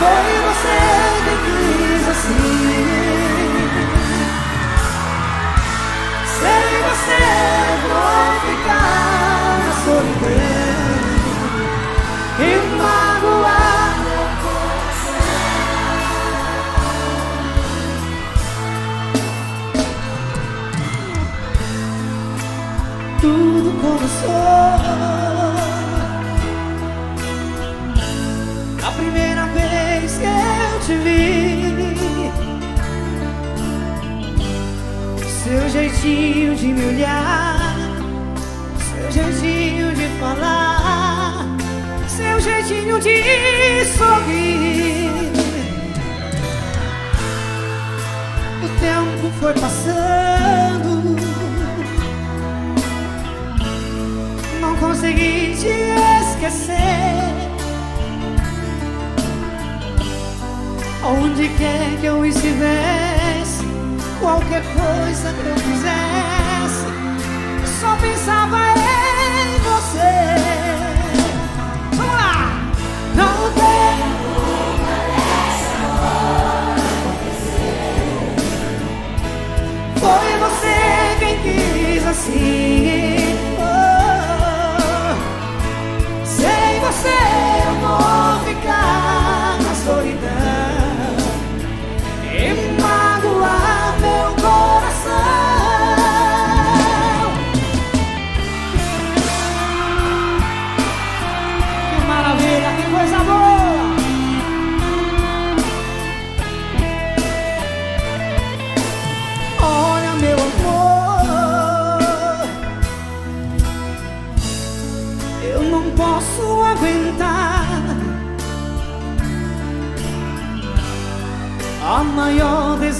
Foi você quem quis assim. Sem você vou ficar na solidão e magoar meu coração. Tudo começou. Jeitinho de me olhar Seu jeitinho de falar Seu jeitinho de sorrir. O tempo foi passando Não consegui te esquecer. Onde quer que eu estivesse, qualquer coisa que eu pensava em você. Vamos lá! Não tem Foi você quem quis assim. Oh, sem você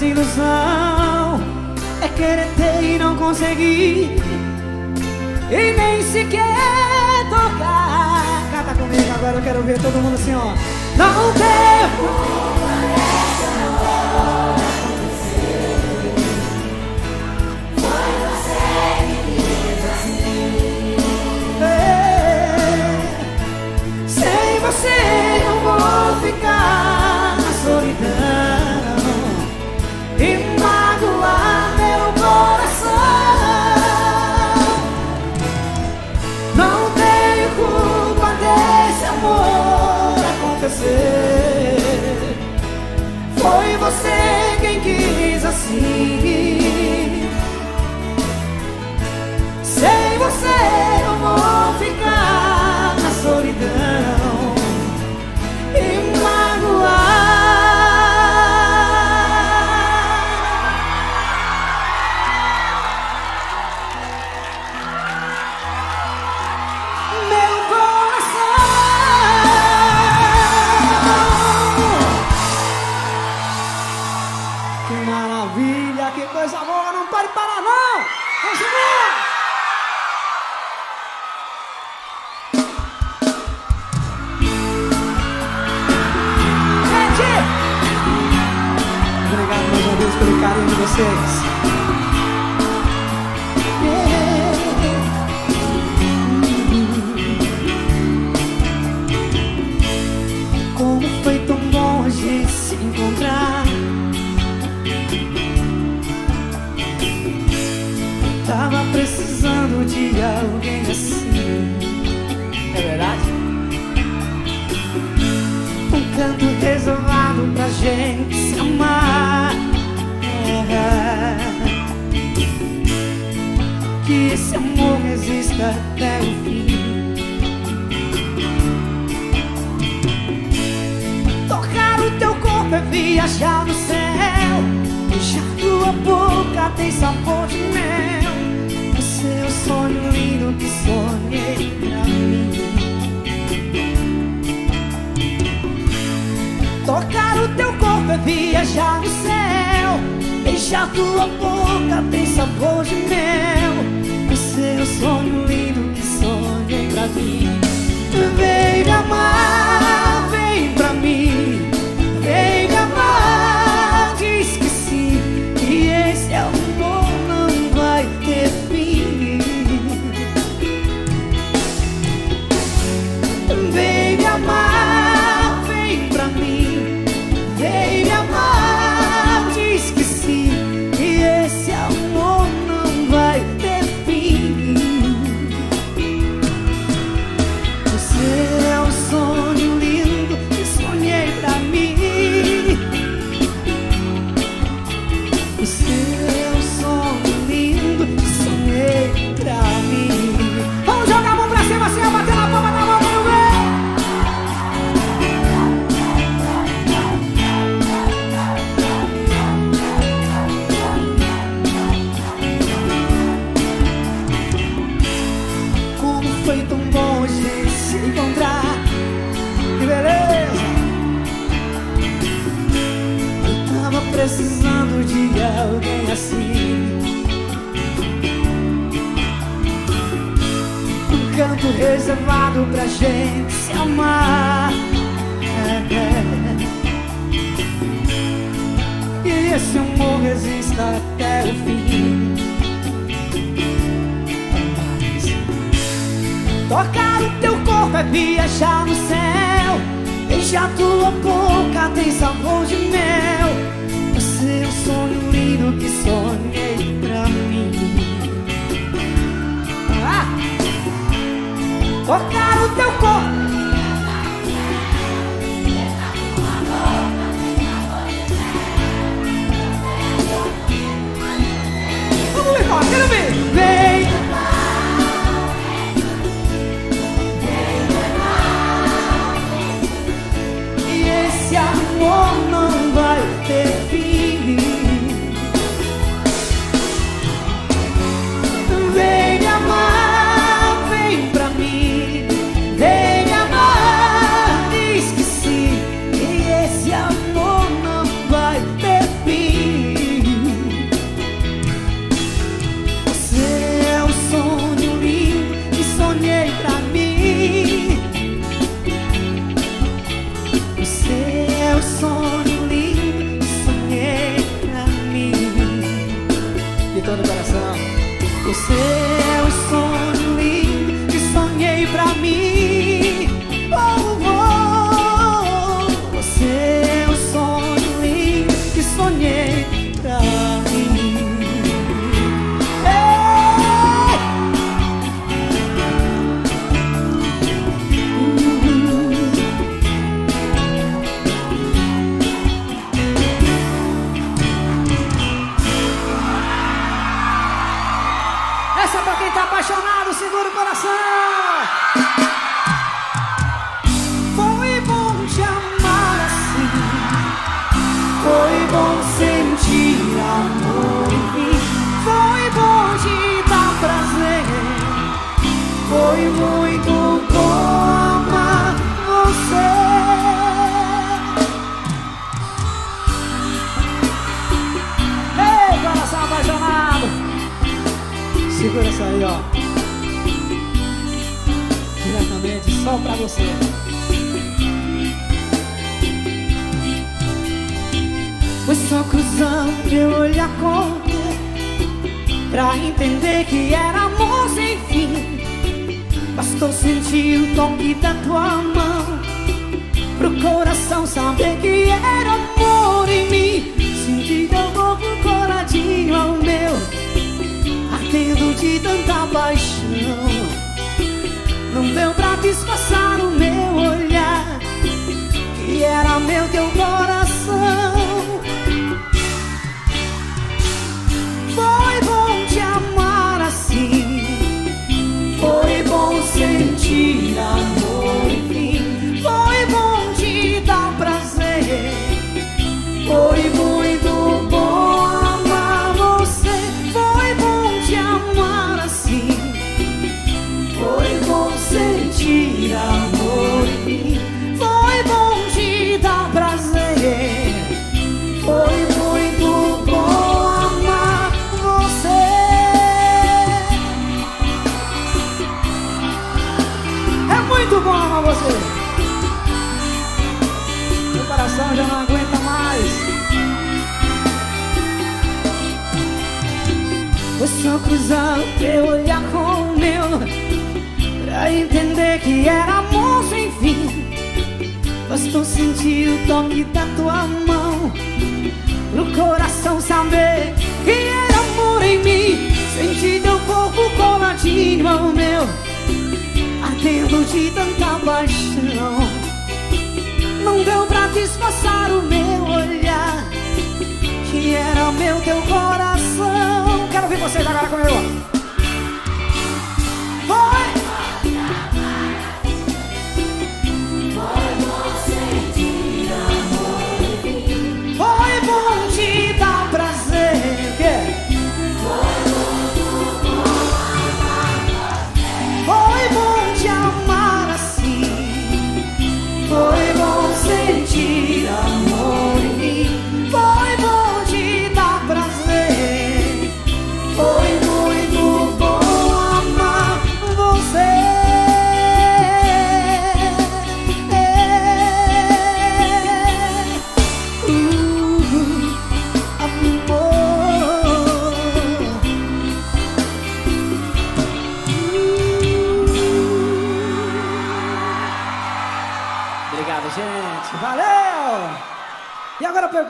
desilusão é querer ter e não conseguir. E nem sequer tocar. Canta comigo agora, eu quero ver todo mundo assim, ó. Não tem É, Sem você eu vou ficar na solidão quis assim. Sem você six. Até o fim. Tocar o teu corpo é viajar no céu. Beijar tua boca tem sabor de mel. Você é o sonho lindo que sonhei pra mim. Tocar o teu corpo é viajar no céu. Beijar tua boca tem sabor de mel. O sonho lindo que sonhei pra mim. Vem me amar, vem pra mim. reservado pra gente se amar. É, é. E esse amor resista até o fim. Tocar o teu corpo é viajar no céu. Beijar tua boca tem sabor de mel. Você é um sonho lindo que sonha. tocar o teu corpo. Vamos, Licó, quero ver.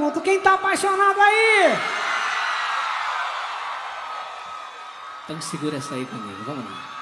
pergunto: quem tá apaixonado aí? Então segura essa aí comigo, vamos lá.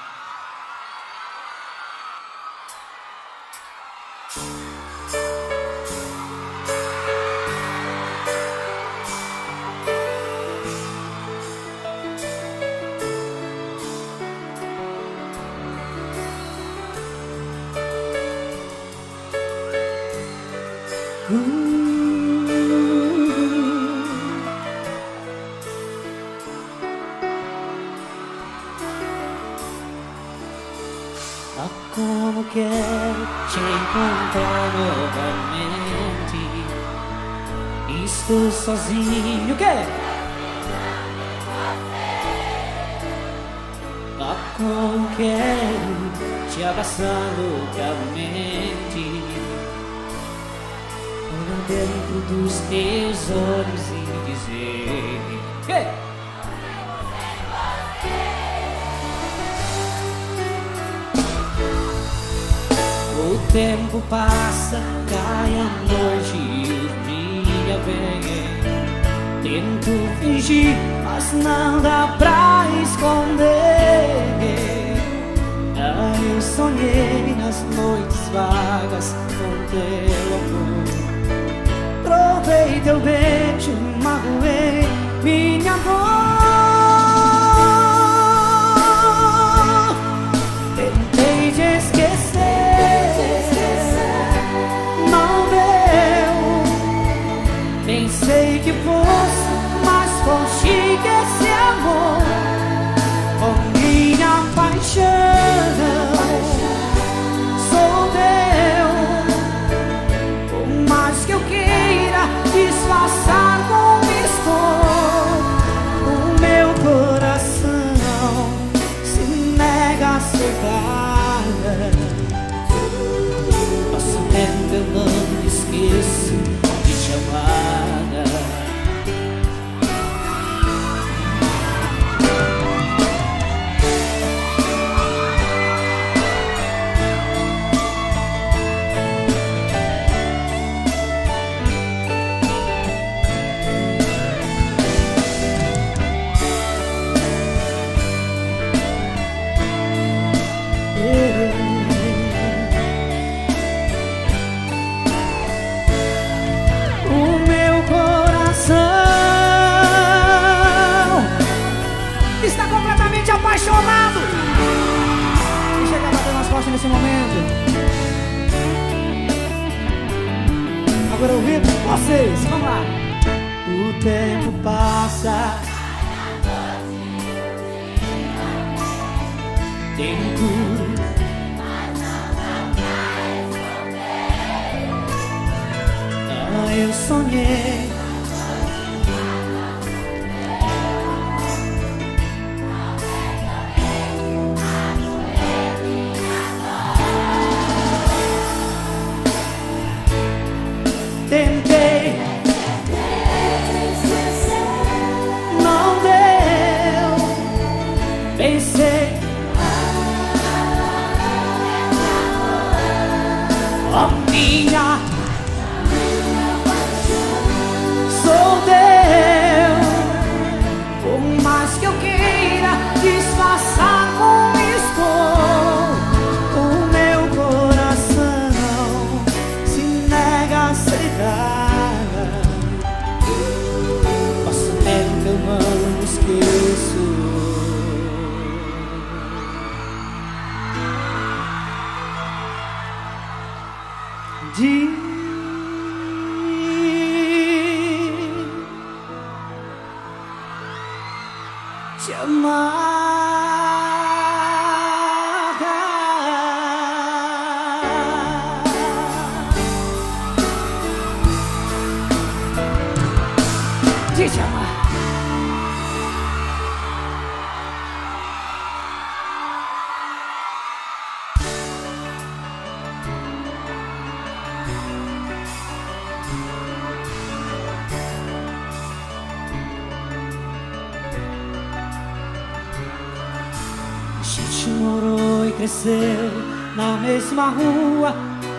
mesma rua,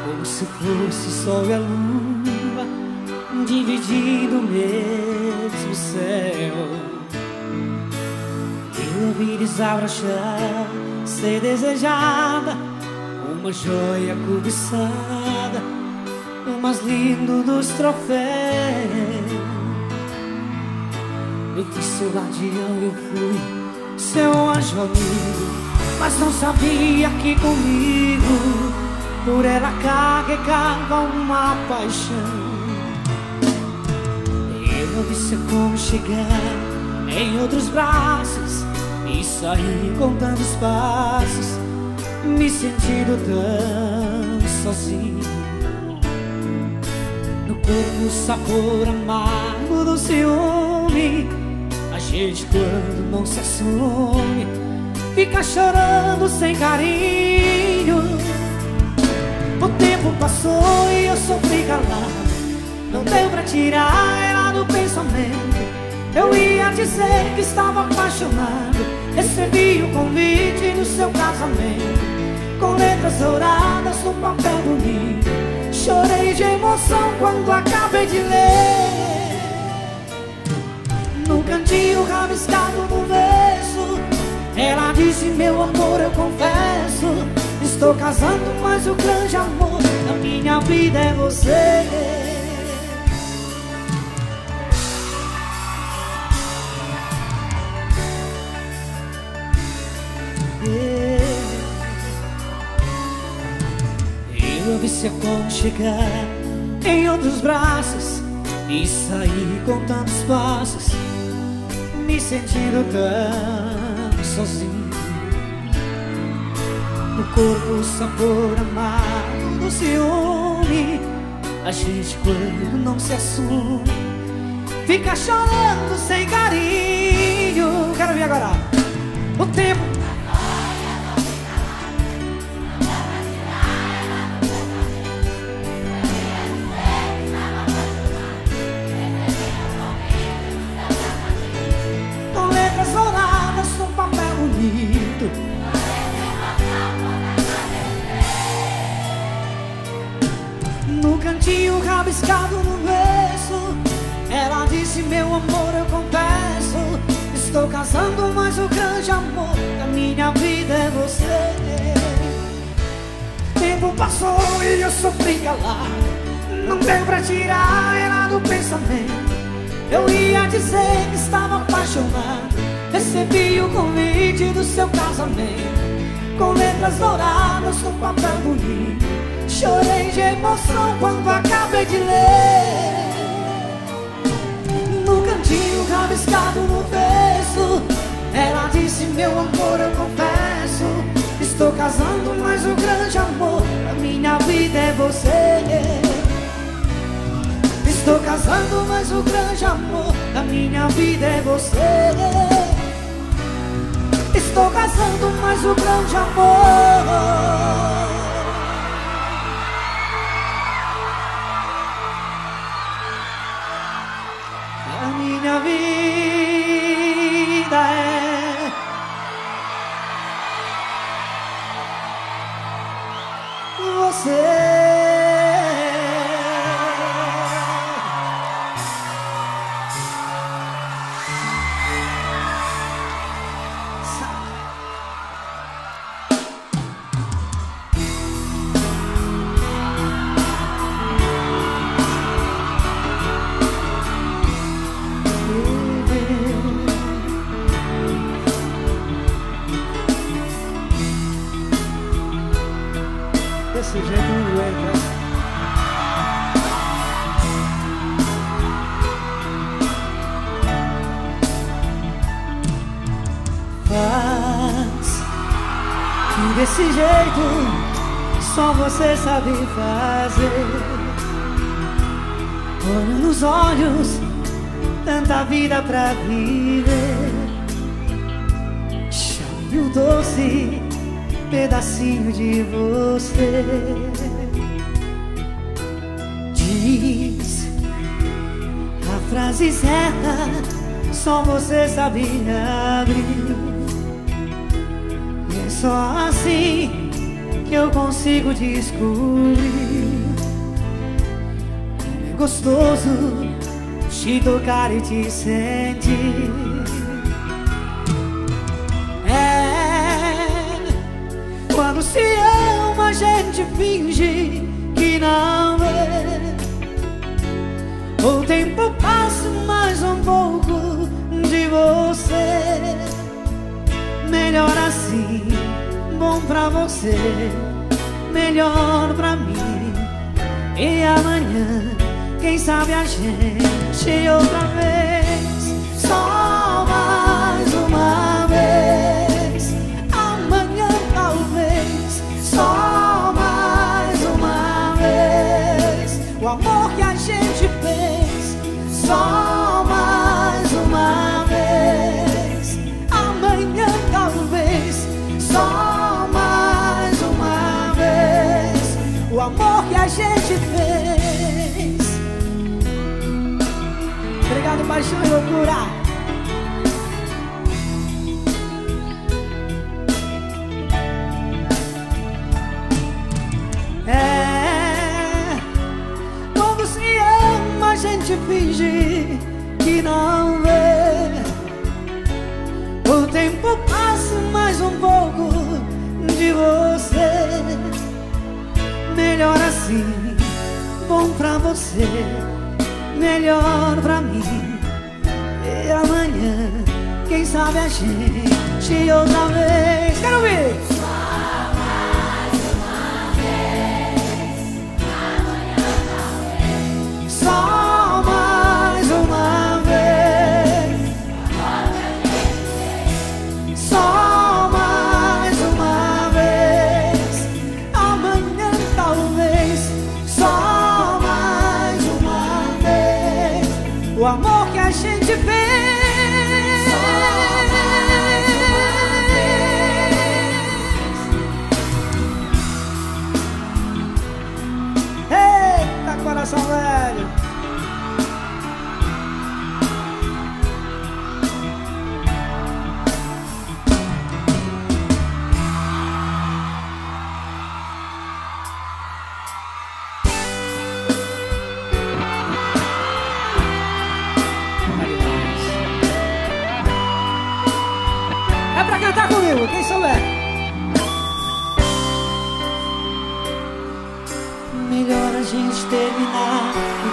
como se fosse sol e a lua, dividindo o mesmo céu. Eu vi desabrochar, ser desejada, uma joia cobiçada, o mais lindo dos troféus. Eu fui seu guardião, eu fui seu anjo amigo, mas não sabia que comigo por ela carregava uma paixão. Eu disse como chegar em outros braços e sair contando os passos, me sentindo tão sozinho. No corpo o sabor amargo do ciúme, a gente quando não se assume, fica chorando sem carinho. Tempo passou e eu sofri calado. Não deu pra tirar ela do pensamento. Eu ia dizer que estava apaixonado. Recebi o convite do seu casamento. Com letras douradas no papel bonito. Chorei de emoção quando acabei de ler. No cantinho rabiscado no verso. Ela disse meu amor eu confesso Estou casando, mas o grande amor da minha vida é você. Eu vi se chegar em outros braços e sair com tantos passos, me sentindo tão sozinho no corpo o sabor amargo do ciúme A gente quando não se assume Fica chorando sem carinho. Quero ver agora O tempo sofri calado Não deu pra tirar ela do pensamento. Eu ia dizer que estava apaixonado. Recebi o convite do seu casamento. Com letras douradas no papel bonito. Chorei de emoção quando acabei de ler. No cantinho rabiscado no verso Ela disse meu amor eu confesso Estou casando mas o grande amor da minha vida é você. Estou casando mas o grande amor da minha vida é você. Estou casando mas o grande amor doce pedacinho de você. Diz a frase certa, só você sabia abrir. E é só assim que eu consigo descobrir como é gostoso te tocar e te sentir. Se ama a gente finge que não é. O tempo passa mais um pouco de você. Melhor assim, bom pra você, melhor pra mim. E amanhã, quem sabe a gente outra vez, só paixão e loucura. É quando se ama a gente finge que não vê. O tempo passa mais um pouco de você. Melhor assim, bom pra você, melhor pra mim. လေးစားပြရှင်ရှင်ရောသားလေးကဲတော့ပြီ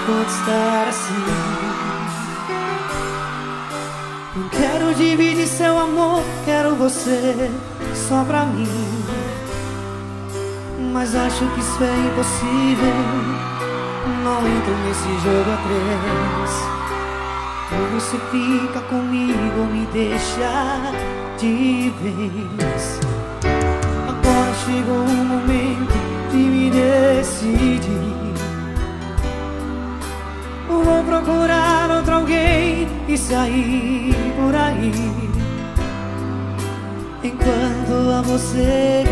enquanto estar assim. Não quero dividir seu amor, quero você só pra mim. Mas acho que isso é impossível. Não entro nesse jogo a três. Ou você fica comigo ou me deixa de vez. Agora chegou o momento de me decidir. Procurar outro alguém e sair por aí. Enquanto a você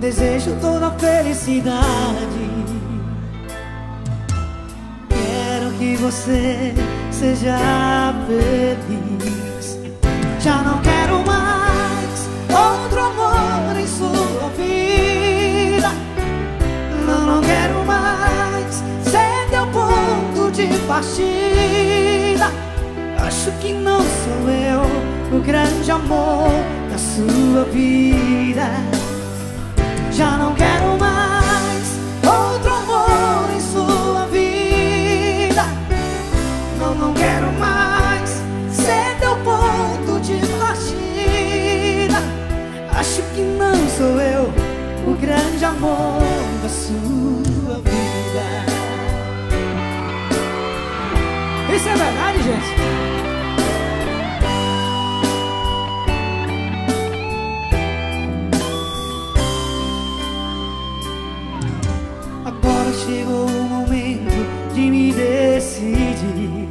desejo toda a felicidade. Quero que você seja feliz. De partida. Acho que não sou eu o grande amor da sua vida. Já não quero mais outro amor em sua vida. Não, não quero mais ser teu ponto de partida. Acho que não sou eu o grande amor da sua vida. Verdade, gente? Agora chegou o momento de me decidir.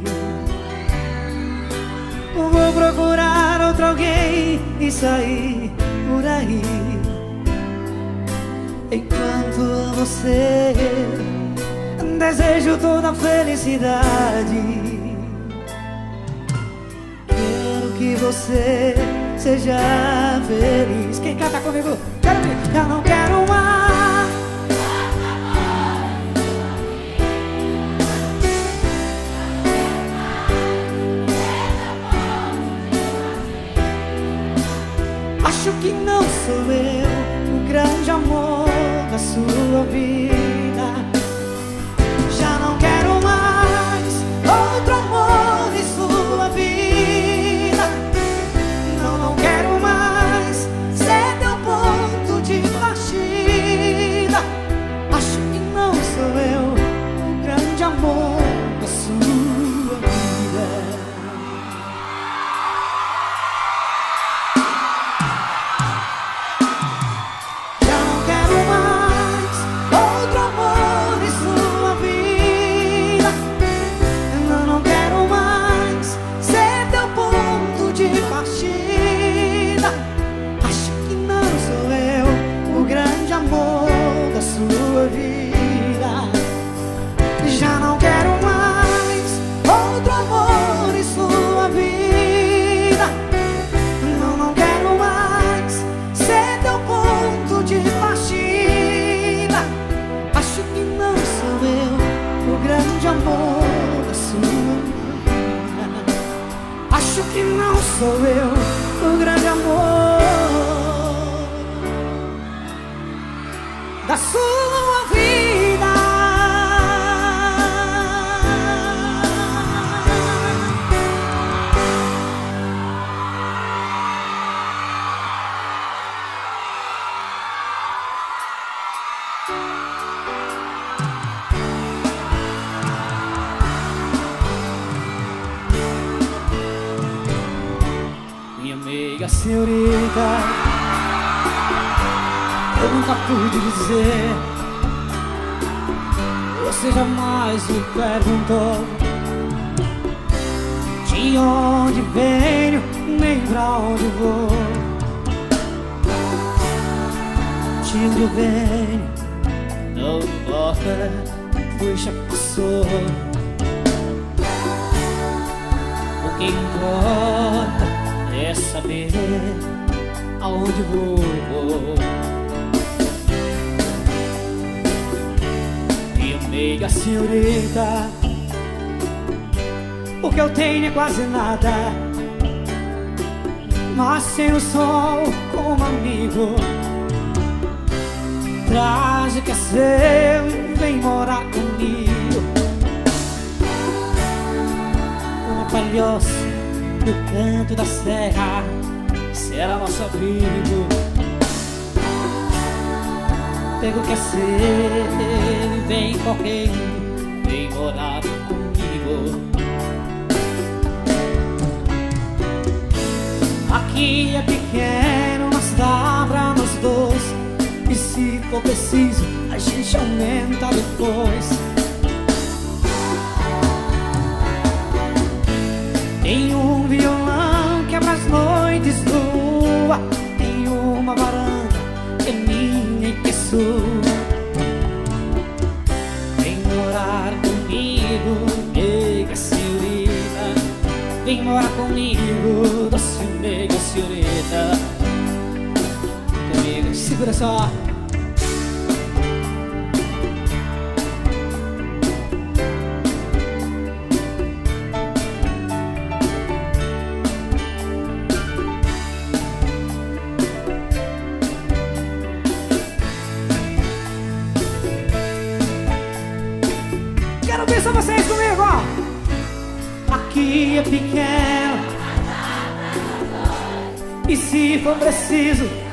Vou procurar outro alguém e sair por aí. Enquanto você desejo toda a felicidade. você seja feliz. Quem canta comigo? Quero ver. Eu não quero mais. Acho que não sou eu o grande amor da sua vida. Pude dizer. Você jamais me perguntou de onde venho, nem pra onde vou. De onde eu venho, não importa, pois já passou. O que importa é saber aonde vou. Amiga senhorita, o que eu tenho é quase nada. Mas sem o sol como amigo, traz o que é seu e vem morar comigo. Uma palhoça no canto da serra será nosso abrigo. Pega o que é seu e vem correndo, vem morar comigo. Aqui é pequeno, mas dá pra nós dois. E se for preciso, a gente aumenta depois. Tem um violão morar comigo, doce nega senhorita. Comigo, segura só preciso.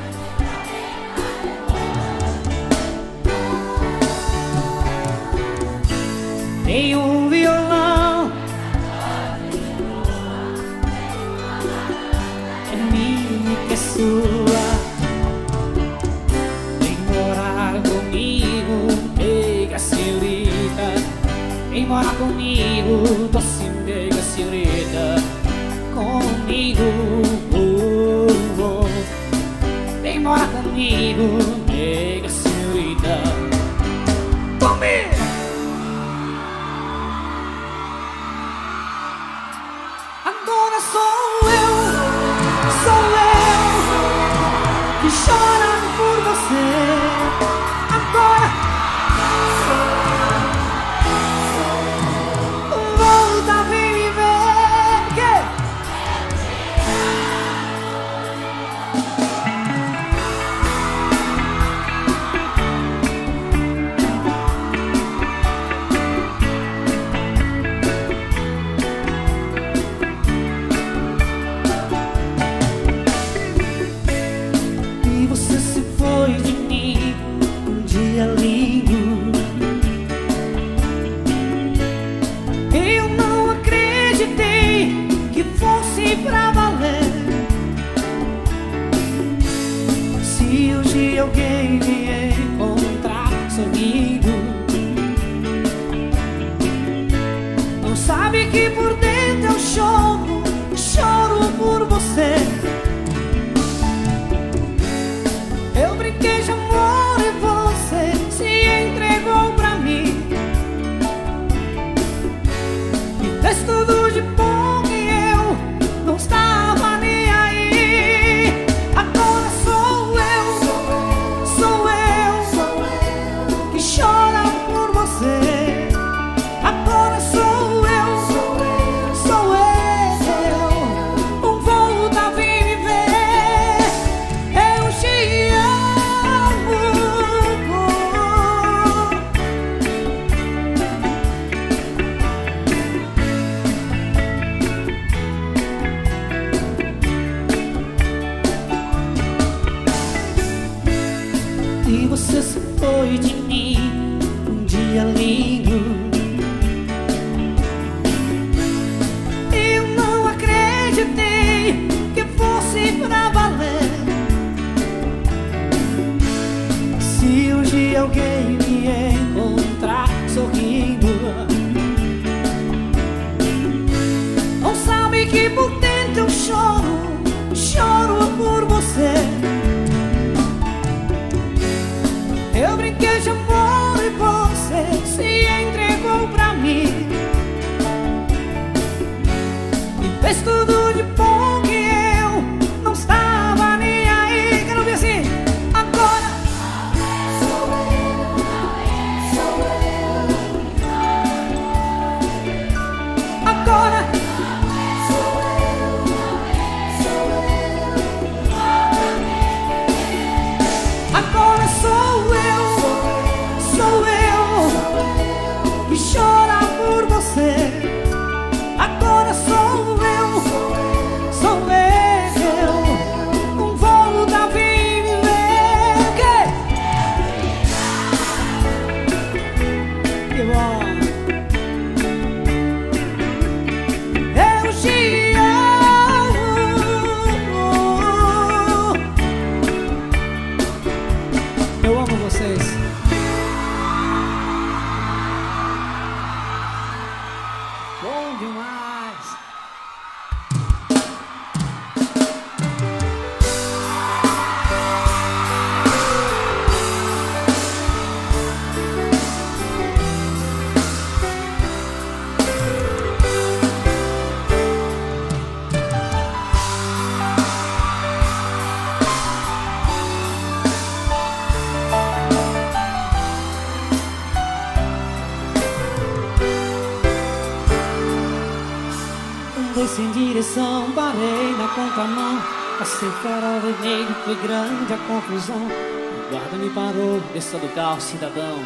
Parei na contramão Passei farol vermelho, foi grande a confusão. O guarda me parou, desça do carro, cidadão.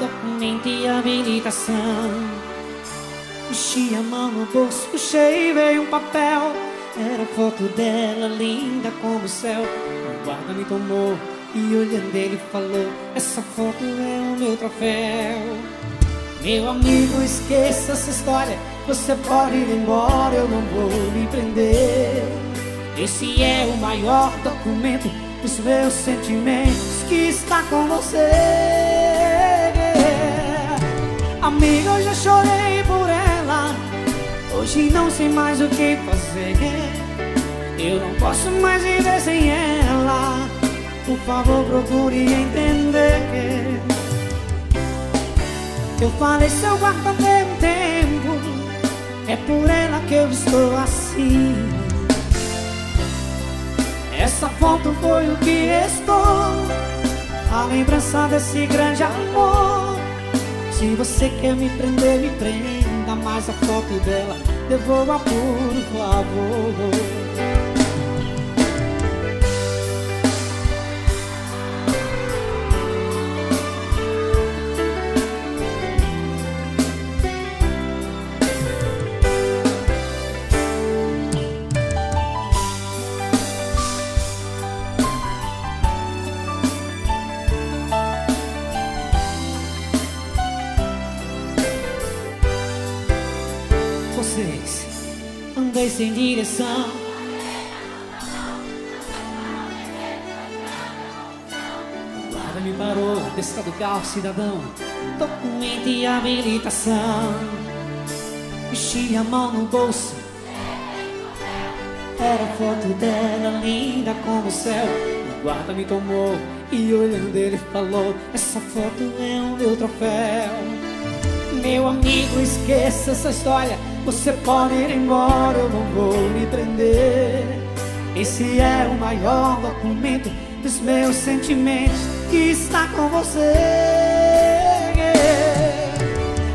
Documento e habilitação. Mexi a mão no bolso, puxei e veio um papel. Era foto dela, linda como o céu. O guarda me tomou e olhando ele falou Essa foto é o meu troféu. Meu amigo, esqueça essa história. Você pode ir embora, eu não vou me prender. Esse é o maior documento dos meus sentimentos que está com você. Amigo, eu já chorei por ela. Hoje não sei mais o que fazer. Eu não posso mais viver sem ela. Por favor, procure entender. Eu falei, seu guarda tem um tempo É por ela que eu estou assim. Essa foto foi o que restou. A lembrança desse grande amor. Se você quer me prender, me prenda. Mas a foto dela devolva por favor sem direção. O guarda me parou, desça do carro, cidadão. Documento e habilitação. Mexi a mão no bolso. Era a foto dela, linda como o céu. O guarda me tomou e olhando ele falou: Essa foto é o meu troféu. Meu amigo, esqueça essa história. Você pode ir embora, eu não vou me prender. Esse é o maior documento dos meus sentimentos que está com você.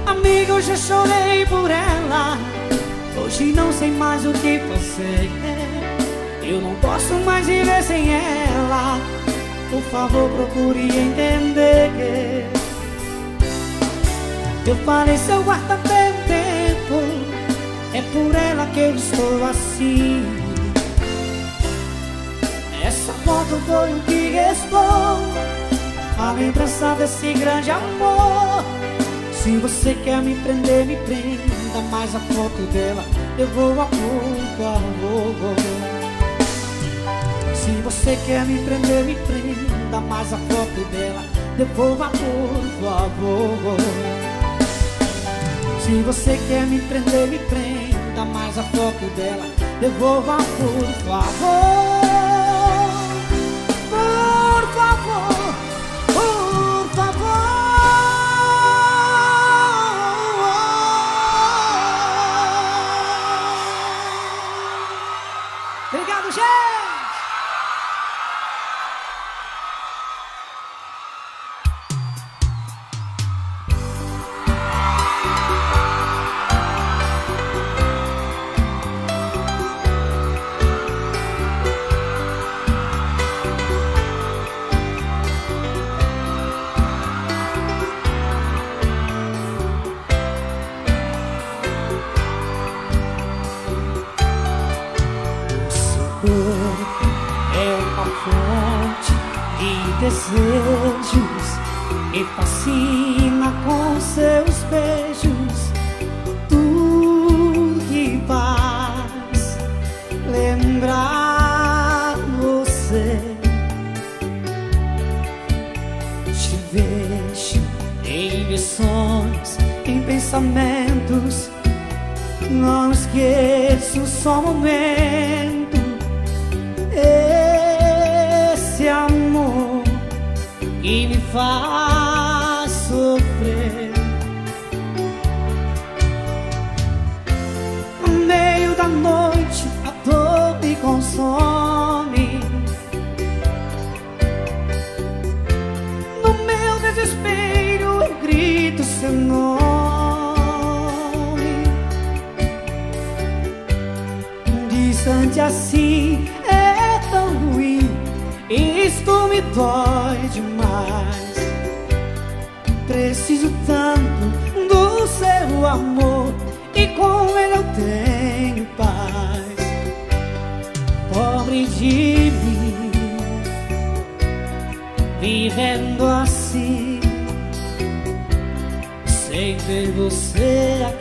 Amigo, eu já chorei por ela. Hoje não sei mais o que fazer. Eu não posso mais viver sem ela. Por favor, procure entender. Eu falei, seu tempo é por ela que eu estou assim. Essa foto foi o que restou. A lembrança desse grande amor. Se você quer me prender, me prenda. Mas a foto dela eu vou a pouco, vou. Se você quer me prender, me prenda. Mas a foto dela devolva por favor Se você quer me prender, me prenda aguenta mais a foto dela. Devolva por favor. Por favor. desejos e fascina com seus beijos Tu que faz lembrar você. Te vejo em visões, em pensamentos. Não esqueço só momentos. faz sofrer. No meio da noite a dor me consome. No meu desespero eu grito seu nome. Distante assim é tão ruim. Isto me dói demais preciso tanto do seu amor e com ele eu tenho paz. Pobre de mim, vivendo assim, sem ter você aqui.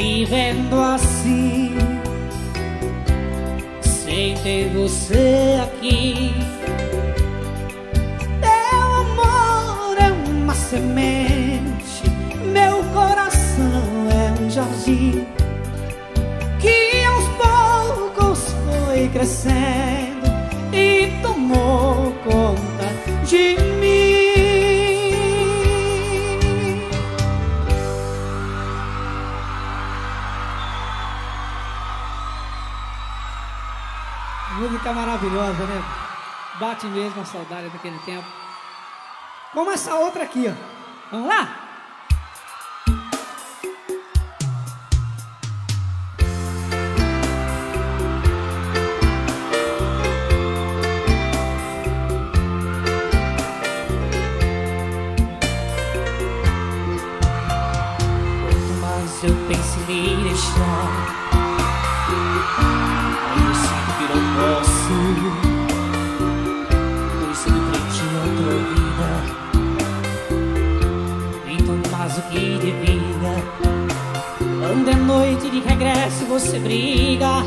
vivendo assim, sem ter você aqui. Teu amor é uma semente, meu coração é um jardim que aos poucos foi crescendo e tomou conta de mim. maravilhosa, né? Bate mesmo a saudade daquele tempo. vamos essa outra aqui, ó. Vamos lá? Faz o que devia. Quando é noite de regresso você briga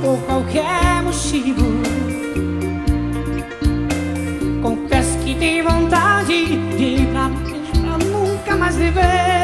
por qualquer motivo. Confesso que tem vontade de ir pra, pra nunca mais viver.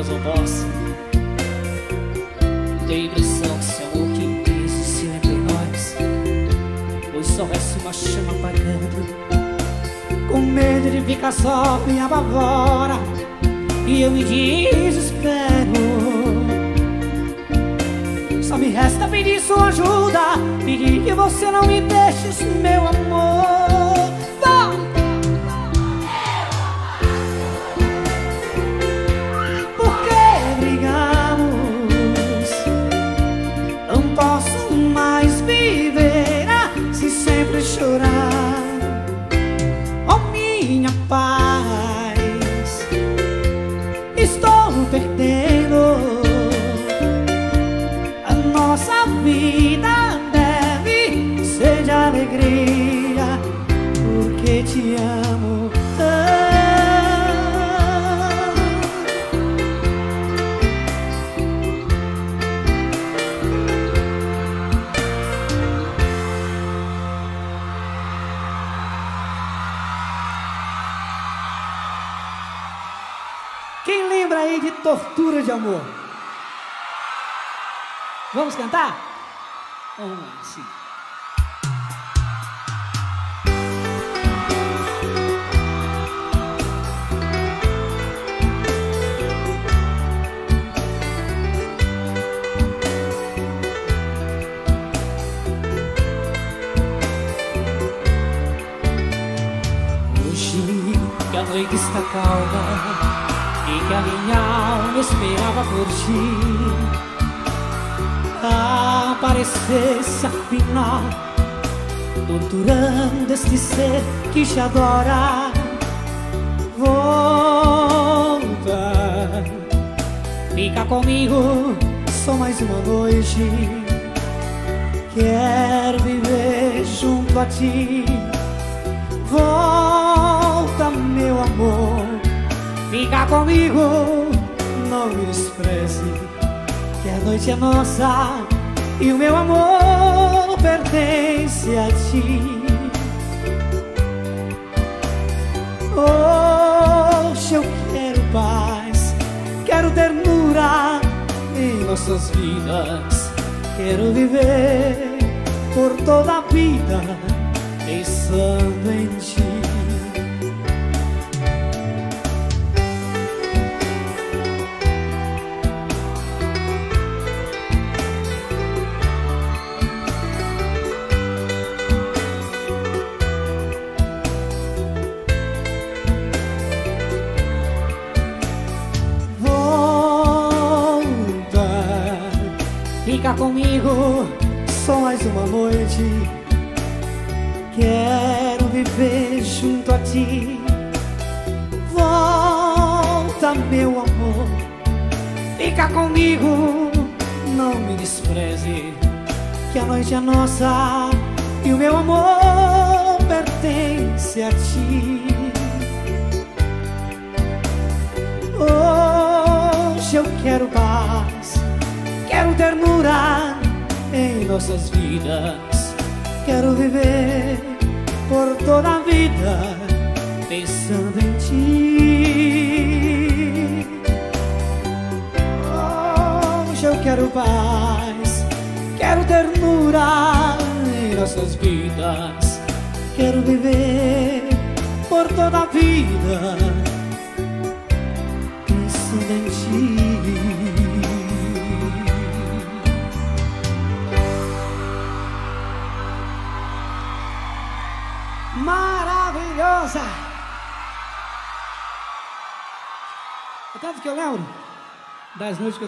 Mas não posso. Tenho a impressão que esse amor que existiu entre nós Hoje só resta uma chama apagando Com medo de ficar só me apavora E eu me desespero. Só me resta pedir sua ajuda Pedir que você não me deixe, meu amor lembra aí de tortura de amor? Vamos cantar? Vamos lá, sim. Hoje que a noite está calma e que a minha alma esperava por ti. Aparecesse afinal torturando este ser que te adora. Volta fica comigo só mais uma noite. Quero viver junto a ti. Volta Fica comigo, não me despreze Que a noite é nossa e o meu amor pertence a ti. Hoje eu quero paz, quero ternura em nossas vidas. Quero viver por toda a vida pensando em ti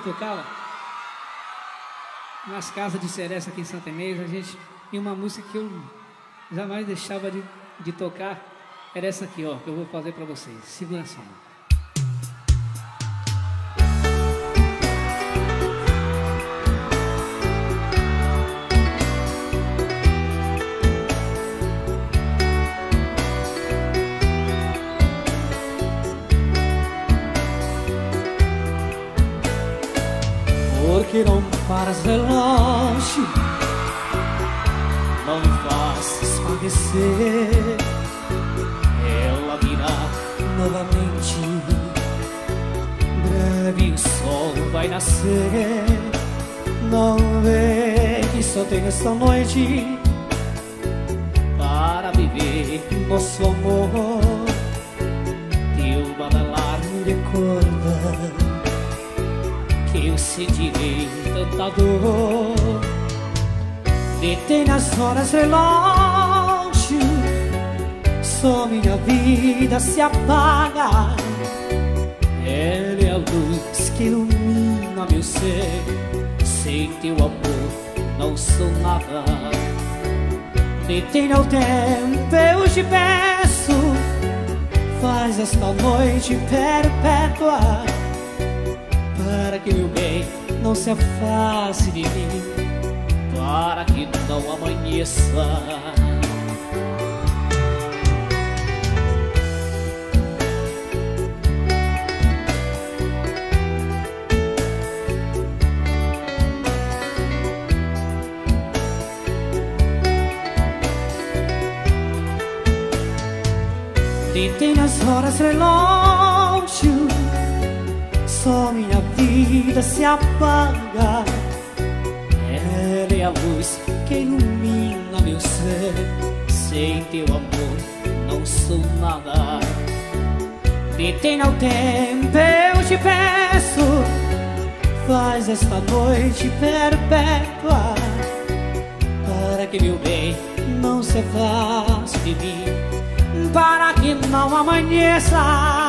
tocava nas casas de Cereça aqui em Santa Inês, a gente tinha uma música que eu jamais deixava de, de tocar. Era essa aqui, ó, que eu vou fazer para vocês. Segura só. Porque não paras relógio Não me faz esmaecer Ela virá novamente Breve o sol vai nascer Não vê que só tenho esta noite Para viver nosso amor. Teu badalar me recorda que eu sentirei tanta dor. Detém as horas relógio, só minha vida se apaga. Ela é a luz que ilumina meu ser. Sem teu amor não sou nada. Detém o tempo, eu te peço. Faz esta noite perpétua que meu bem não se afaste de mim, para que não amanheça. Detém as horas relógio só minha vida se apaga. Ela é a luz que ilumina meu ser. Sem teu amor não sou nada. Detém ao tempo, eu te peço. Faz esta noite perpétua. Para que meu bem não se afaste de mim. Para que não amanheça.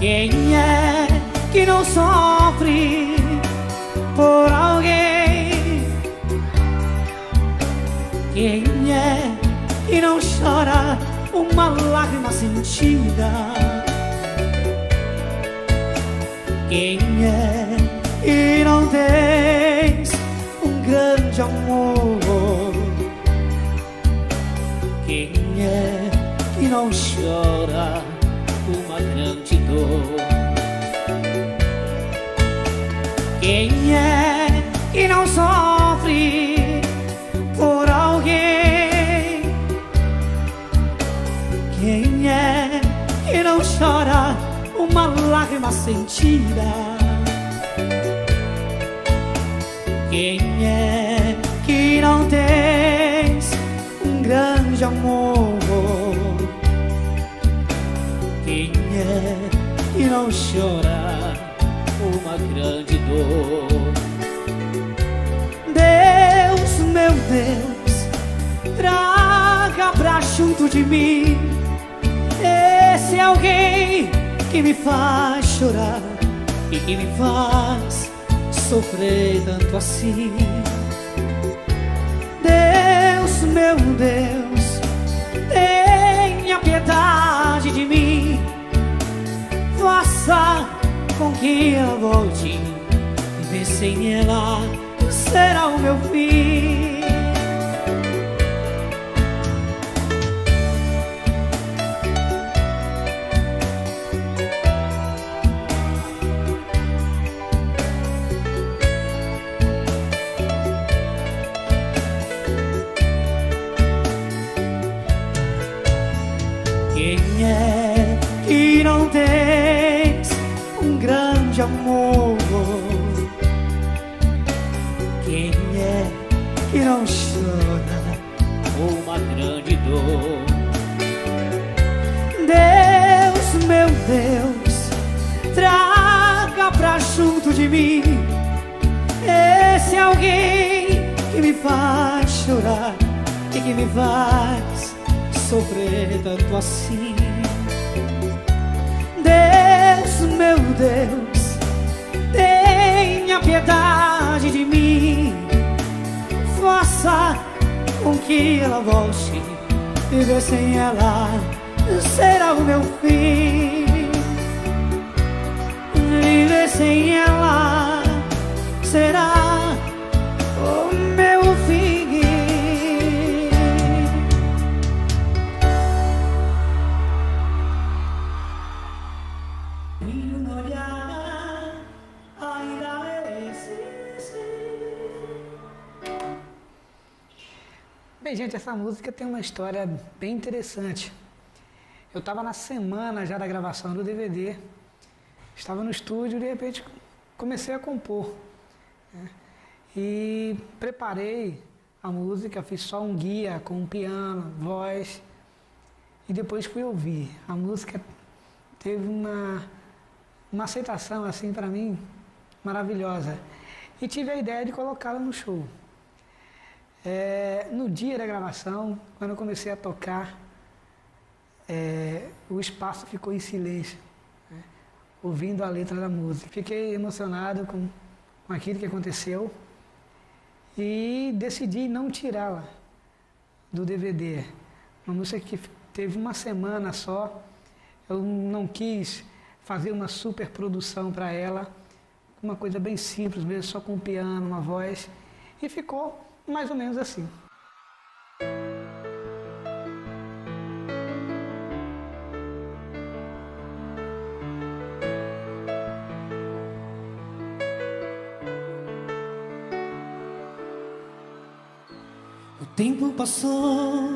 Quem é que não sofre por alguém? Quem é que não chora uma lágrima sentida? Quem é que não tens um grande amor? Quem é que não chora? uma grande Quem é que não sofre por alguém? Quem é que não chora uma lágrima sentida? Quem é que não tens um grande amor? Não chorar uma grande dor. Deus, meu Deus, traga pra junto de mim esse alguém que me faz chorar e que me faz sofrer tanto assim. Deus, meu Deus, que eu volte Viver sem ela. Será o meu fim de mim esse alguém que me faz chorar e que me faz sofrer tanto assim. Deus, meu Deus, tenha piedade de mim, faça com que ela volte, viver sem ela será o meu fim. Sem ela será o meu fim. Bem, gente, essa música tem uma história bem interessante. Eu estava na semana já da gravação do DVD, estava no estúdio e de repente comecei a compor. né? E preparei a música, fiz só um guia com um piano, voz, e depois fui ouvir. A música teve uma, uma aceitação assim para mim maravilhosa. E tive a ideia de colocá-la no show. É, no dia da gravação, quando eu comecei a tocar, é, o espaço ficou em silêncio, ouvindo a letra da música. Fiquei emocionado com, com aquilo que aconteceu e decidi não tirá-la do DVD. Uma música que teve uma semana só, eu não quis fazer uma super produção para ela, uma coisa bem simples mesmo, só com um piano, uma voz, e ficou mais ou menos assim. Tempo passou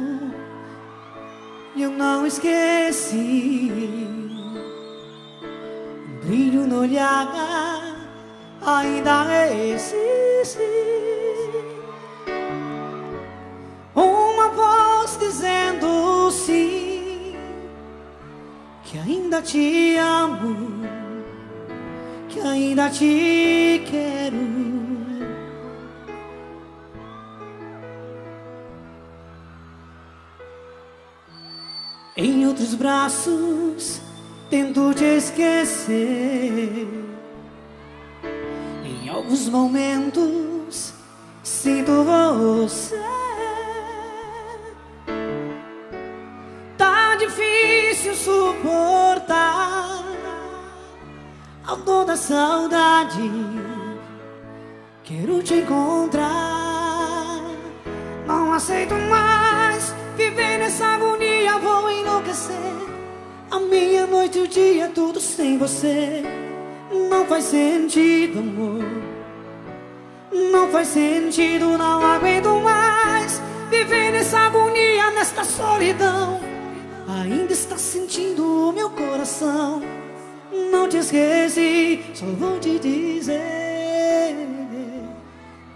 e eu não esqueci. Um brilho no olhar ainda existe. Uma voz dizendo sim, que ainda te amo, que ainda te quero. Em outros braços tento te esquecer. Em alguns momentos sinto você. Tá difícil suportar a dor da saudade. Quero te encontrar. Não aceito mais viver nessa agonia. A minha noite e o dia, tudo sem você. Não faz sentido, amor. Não faz sentido, não aguento mais viver nessa agonia, nesta solidão. Ainda está sentindo o meu coração. Não te esqueci, só vou te dizer: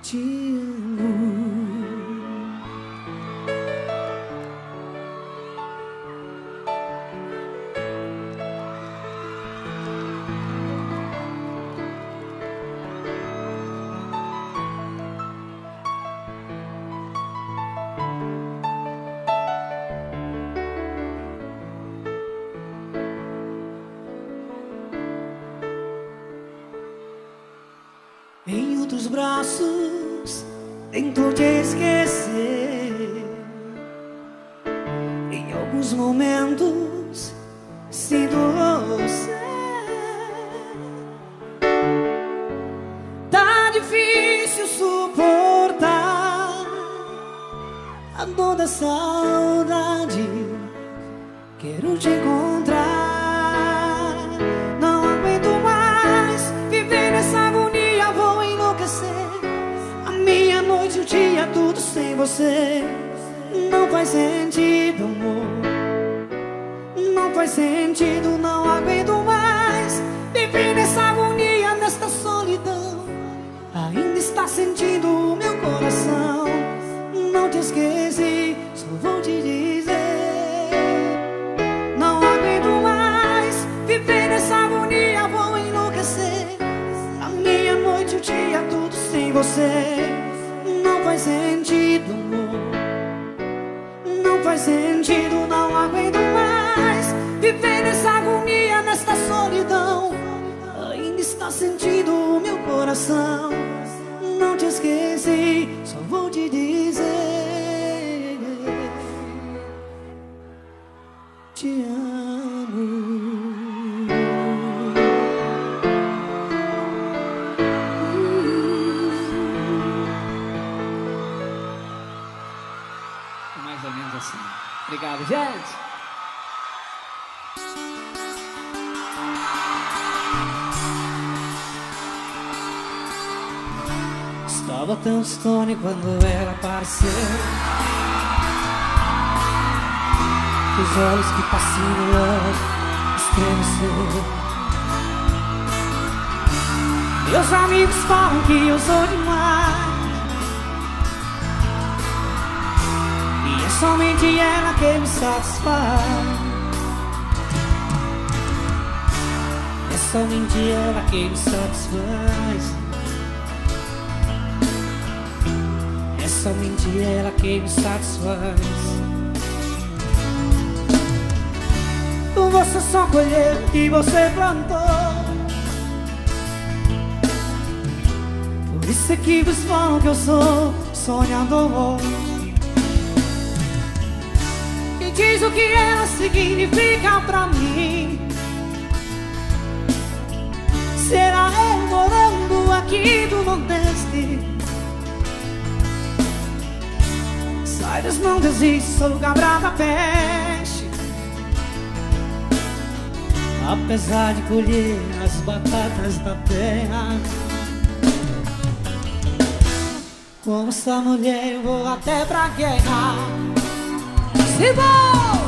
Te amo. Stone quando ela apareceu. Os olhos que fascinam estremeceu. Meus amigos falam que eu sou demais. E é somente ela que me satisfaz. É somente ela que me satisfaz somente ela que me satisfaz. Você só colheu o que você plantou. Por isso é que vos falam que eu sou sonhador. E diz o que ela significa pra mim. Será eu morando aqui do Nordeste? Sai não desiste, sou cabra da peste. Apesar de colher as batatas da terra. Como essa mulher eu vou até pra guerra. Se vou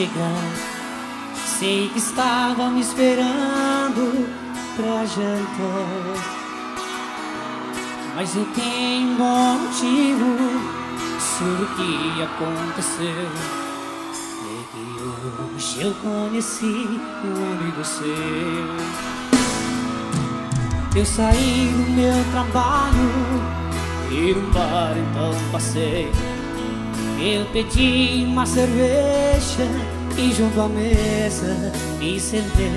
chegar. Sei que estava me esperando pra jantar. Mas eu tenho um bom motivo. sobre o que aconteceu. É que hoje eu conheci um amigo seu. Eu saí do meu trabalho e num bar então passei. Eu pedi uma cerveja e junto à mesa me sentei.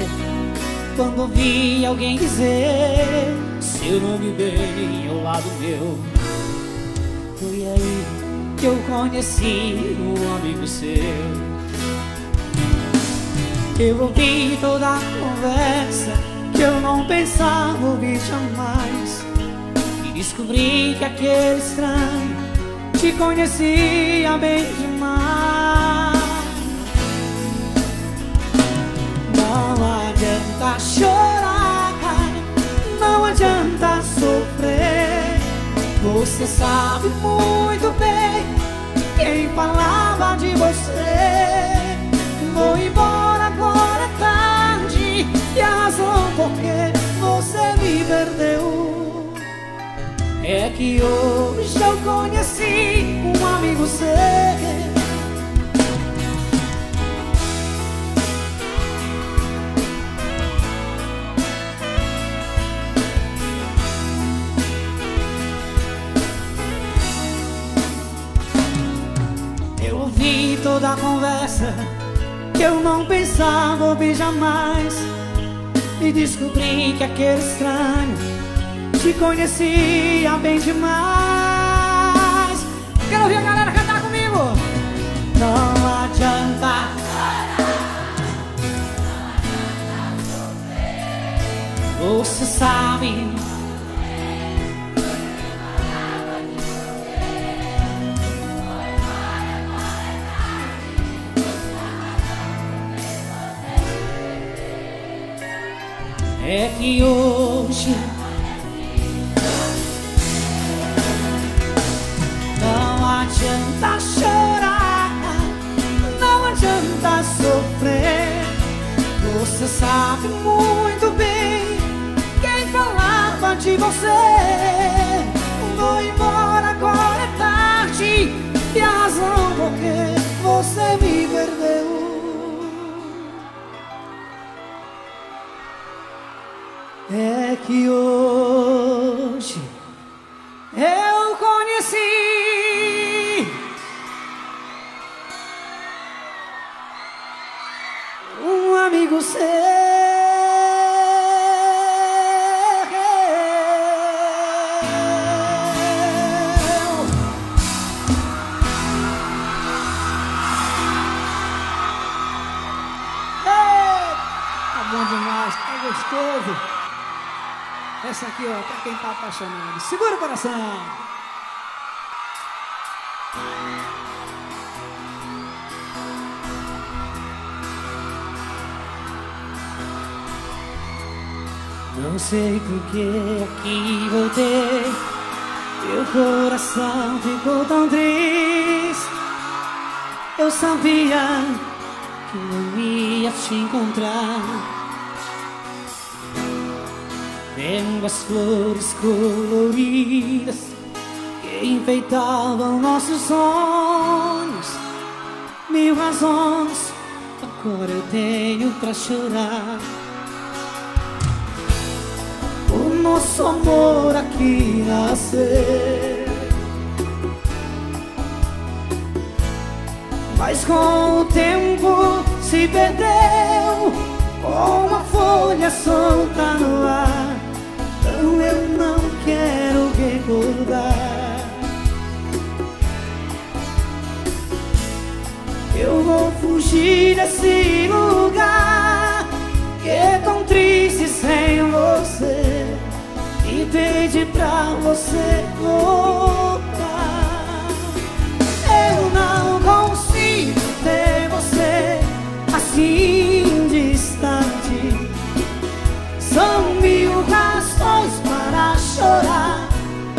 Quando ouvi alguém dizer seu nome bem ao lado meu, foi aí que eu conheci um amigo seu. Eu ouvi toda a conversa que eu não pensava ouvir jamais. E descobri que aquele estranho te conhecia bem demais. Não adianta chorar, não adianta sofrer. Você sabe muito bem quem falava de você. Vou embora agora é tarde e a razão por que você me perdeu é que hoje eu conheci um amigo seu. Eu ouvi toda a conversa que eu não pensava ouvir jamais. E descobri que aquele estranho te conhecia bem demais. Quero ouvir a galera cantar comigo. Não adianta. Você sabe. É que hoje adianta chorar, não adianta sofrer. Você sabe muito bem quem falava de você. Vou embora, agora é tarde. E a razão por que você me perdeu. É que hoje coração. Não sei por que aqui voltei. Meu coração ficou tão triste. Eu sabia que não ia te encontrar. Vendo as flores coloridas que enfeitavam nossos sonhos. Mil razões agora eu tenho pra chorar. nosso amor aqui nascer. Mas com o tempo se perdeu como uma folha solta no ar. Eu não quero recordar. Eu vou fugir desse lugar que é tão triste sem você e pede pra você voltar. Eu não consigo ter você assim razões para chorar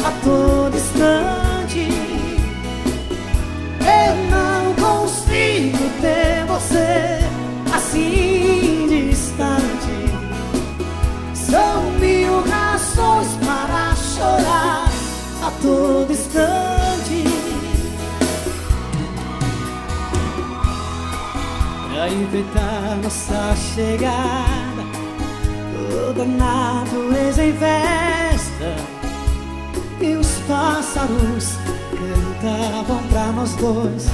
a todo instante. Eu não consigo ter você assim distante. São mil razões para chorar a todo instante. Pra enfeitar nossa chegada a natureza em festa. E os pássaros cantavam pra nós dois.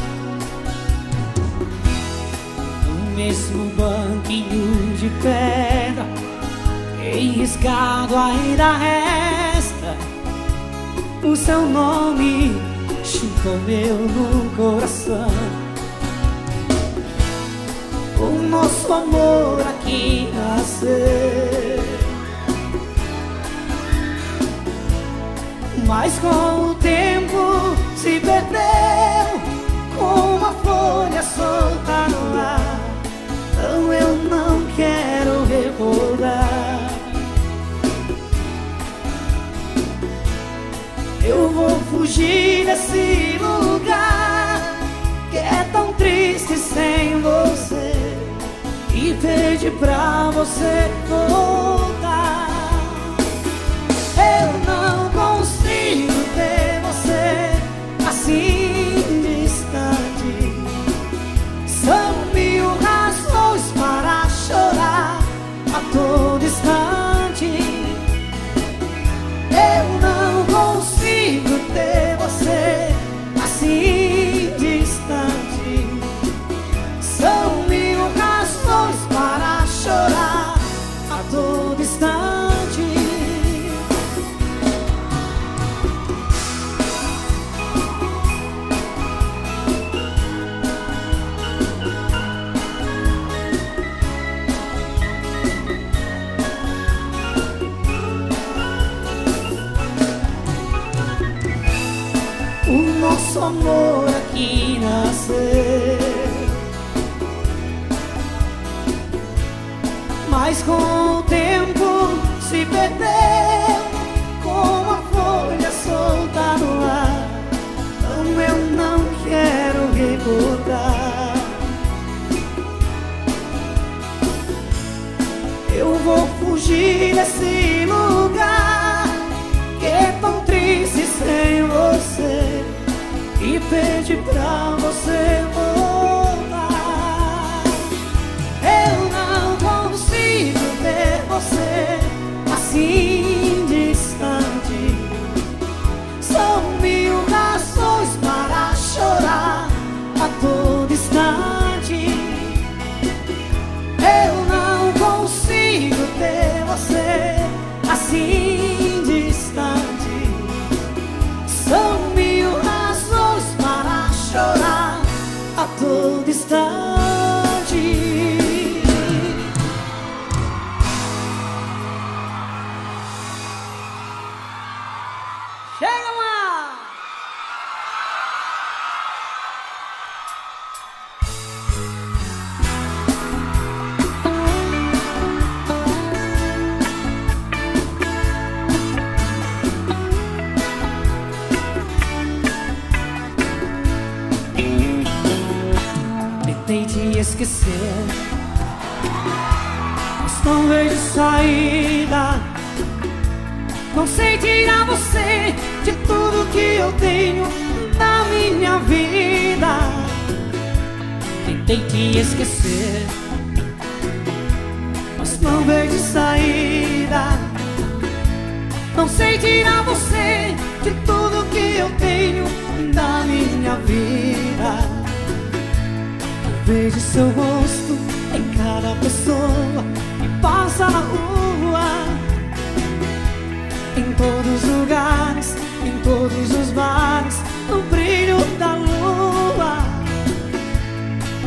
No mesmo banquinho de pedra Enriscado ainda resta O seu nome ao meu no coração. O nosso amor aqui nasceu Mas com o tempo se perdeu Como uma folha solta no ar. Então eu não quero recordar. Eu vou fugir desse lugar Que é tão triste sem você. E pedir pra você voltar amor aqui nasceu. Tentei te esquecer, mas não vejo saída. Não sei tirar você de tudo que eu tenho na minha vida. Eu vejo seu rosto em cada pessoa que passa na rua. Em todos os lugares, em todos os bares, no brilho da lua.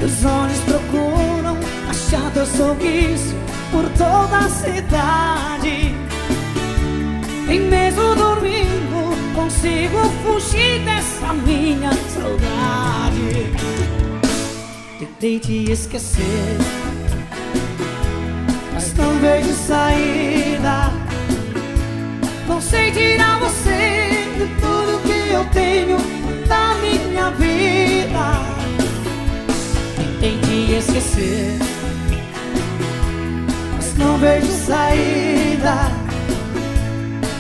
Meus olhos procuram achar teu sorriso por toda a cidade. E mesmo dormindo, consigo fugir dessa minha saudade. Tentei te esquecer, mas não vejo saída. Não sei tirar você de tudo que eu tenho na minha vida me esquecer. Mas não vejo saída.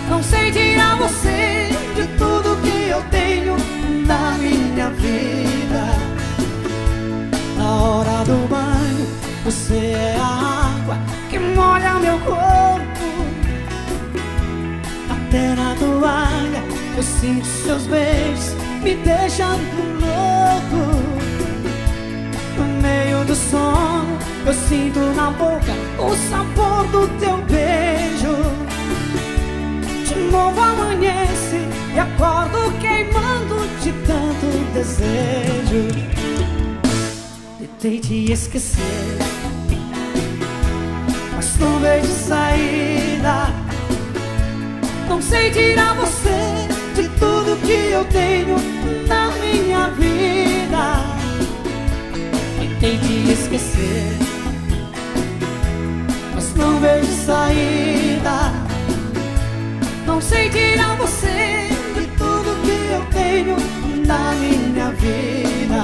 Não sei tirar você de tudo que eu tenho na minha vida. Na hora do banho, você é a água que molha meu corpo. Até na toalha, eu sinto seus beijos me deixando louco. Eu sinto na boca o sabor do teu beijo. De novo amanhece e acordo queimando de tanto desejo. Tentei te esquecer Mas não vejo saída. Não sei tirar você de tudo que eu tenho na minha vida. Tentei te esquecer, não vejo saída. Não sei tirar você de tudo que eu tenho na minha vida.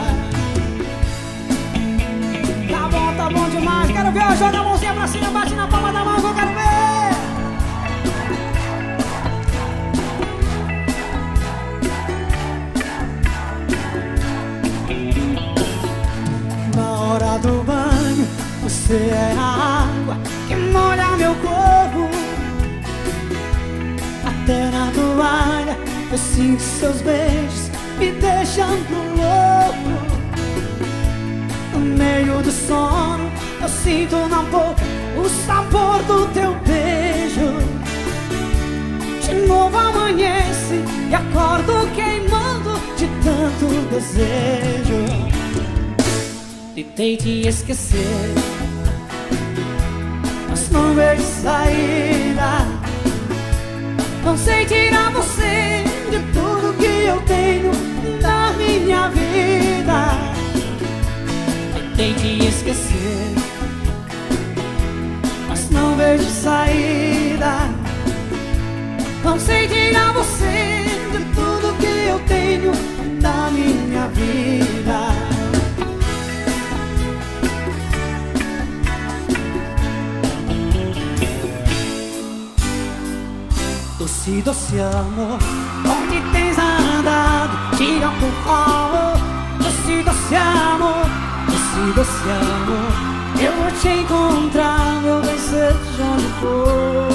Tá bom, tá bom demais. Quero ver, joga a mãozinha pra cima, bate na palma da mão eu quero ver. hora do banho Você é a meu corpo. Até na toalha eu sinto seus beijos Me deixando louco. No meio do sono eu sinto na boca O sabor do teu beijo. De novo amanhece e acordo queimando De tanto desejo. Tentei te esquecer não vejo saída Não sei tirar você De tudo que eu tenho Na minha vida. Tentei te esquecer Mas não vejo saída. Não sei tirar você De tudo que eu tenho Na minha vida Doce, doce amor, onde tens andado? Diga por favor Doce, doce amor, doce, doce amor Eu vou te encontrar, meu bem, seja onde for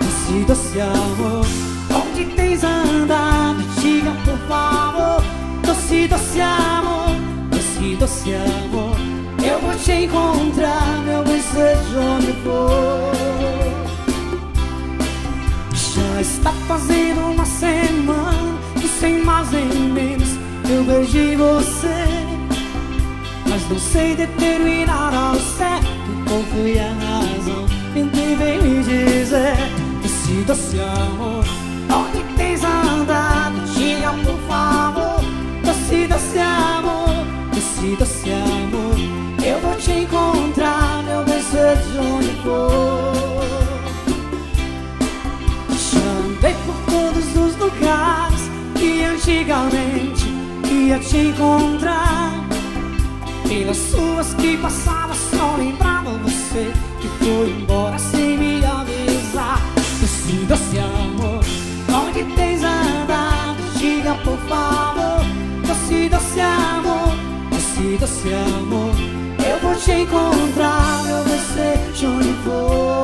Doce, doce amor, onde tens andado? Diga por favor Doce, doce amor, doce, doce amor Eu vou te encontrar, meu bem, seja onde for está fazendo uma semana E sem mais nem menos eu beijei você Mas não sei determinar ao certo Qual foi a razão Tentei bem me dizer Esse doce amor Onde tens andado? Diga por favor Doce, doce amor Doce, doce amor Eu vou te encontrar Meu bem, antigamente ia te encontrar. Pelas ruas que passava só lembrava você Que foi embora sem me avisar. Doce, doce amor, onde tens andado? Diga por favor. Doce, doce amor, doce, doce amor Eu vou te encontrar, eu vou ser de onde for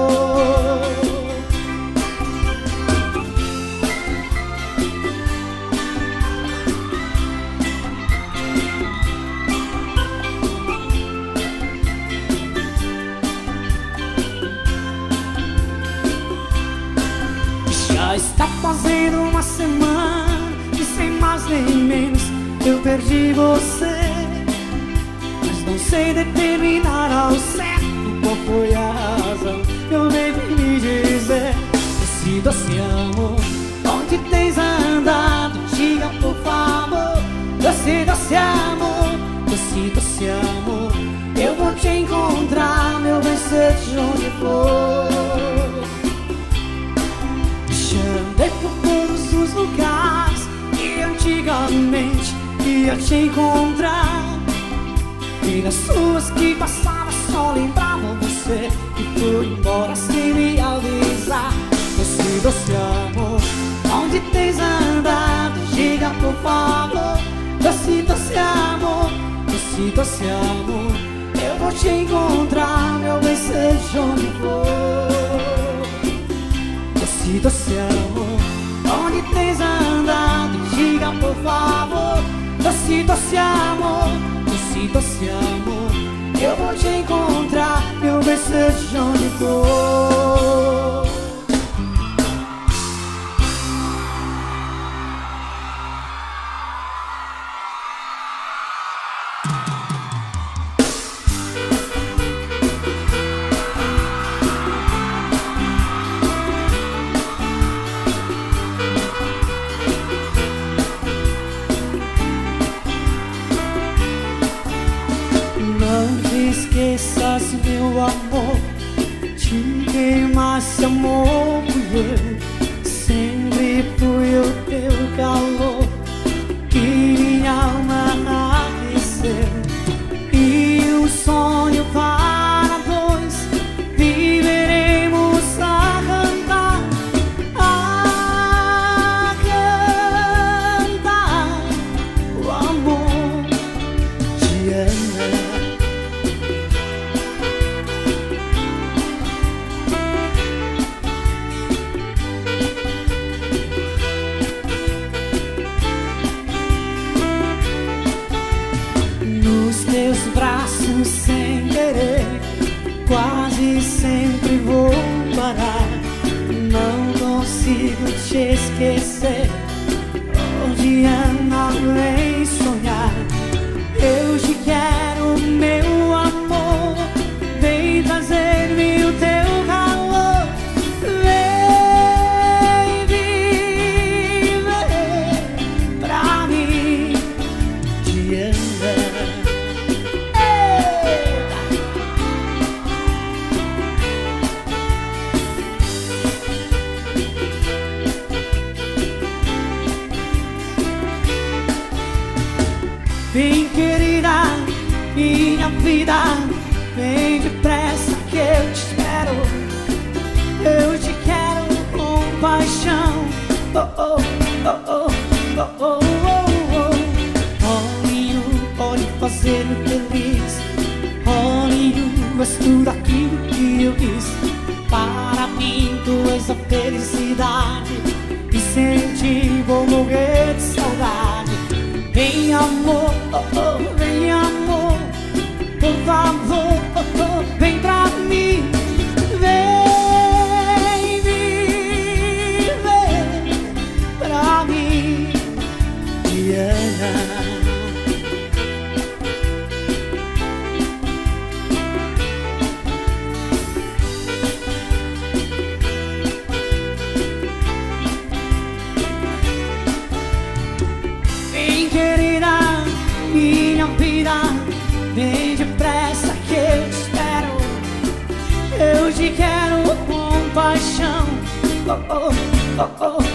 você Mas não sei determinar ao certo Qual foi a razão Eu vim me dizer Doce, doce amor Onde tens andado? Diga por favor Doce, doce amor Doce, doce amor Eu vou te encontrar Meu bem, seja onde for já andei por todos os lugares que antigamente queria te encontrar E nas ruas que passava só lembrava você Que foi embora sem me avisar Esse doce amor, onde tens andado? Diga por favor Doce, doce amor, doce, doce amor Eu vou te encontrar, meu bem, seja onde for Doce, doce amor, onde tens andado? Diga por favor se doce amor, esse se amor. Eu vou te encontrar, meu beijo de onde for. Vem querida, minha vida. Vem depressa que eu te espero. Eu te quero com paixão. Oh, oh, oh, oh, oh, oh, oh oh. pode fazer-me feliz. Olhinho, és tudo aquilo que eu quis. Para mim, tu és a felicidade. E sem ti vou morrer de saudade. Vem amor, oh, oh, amor, por favor. Oh, oh, oh.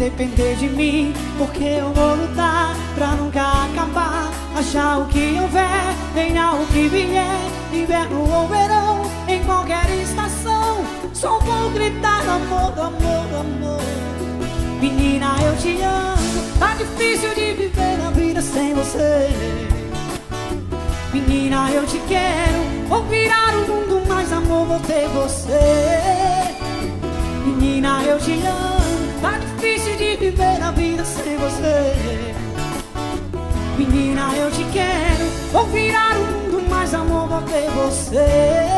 Depender de mim Porque eu vou lutar pra nunca acabar. Achar o que houver, venha o que vier Inverno ou verão, em qualquer estação. Só vou gritar amor, amor, amor. Menina, eu te amo. Tá difícil de viver a vida sem você. Menina, eu te quero. Vou virar o mundo, mas amor, vou ter você. Menina, eu te amo viver a vida sem você. Menina, eu te quero Vou virar o mundo, mas amor, vou ter você.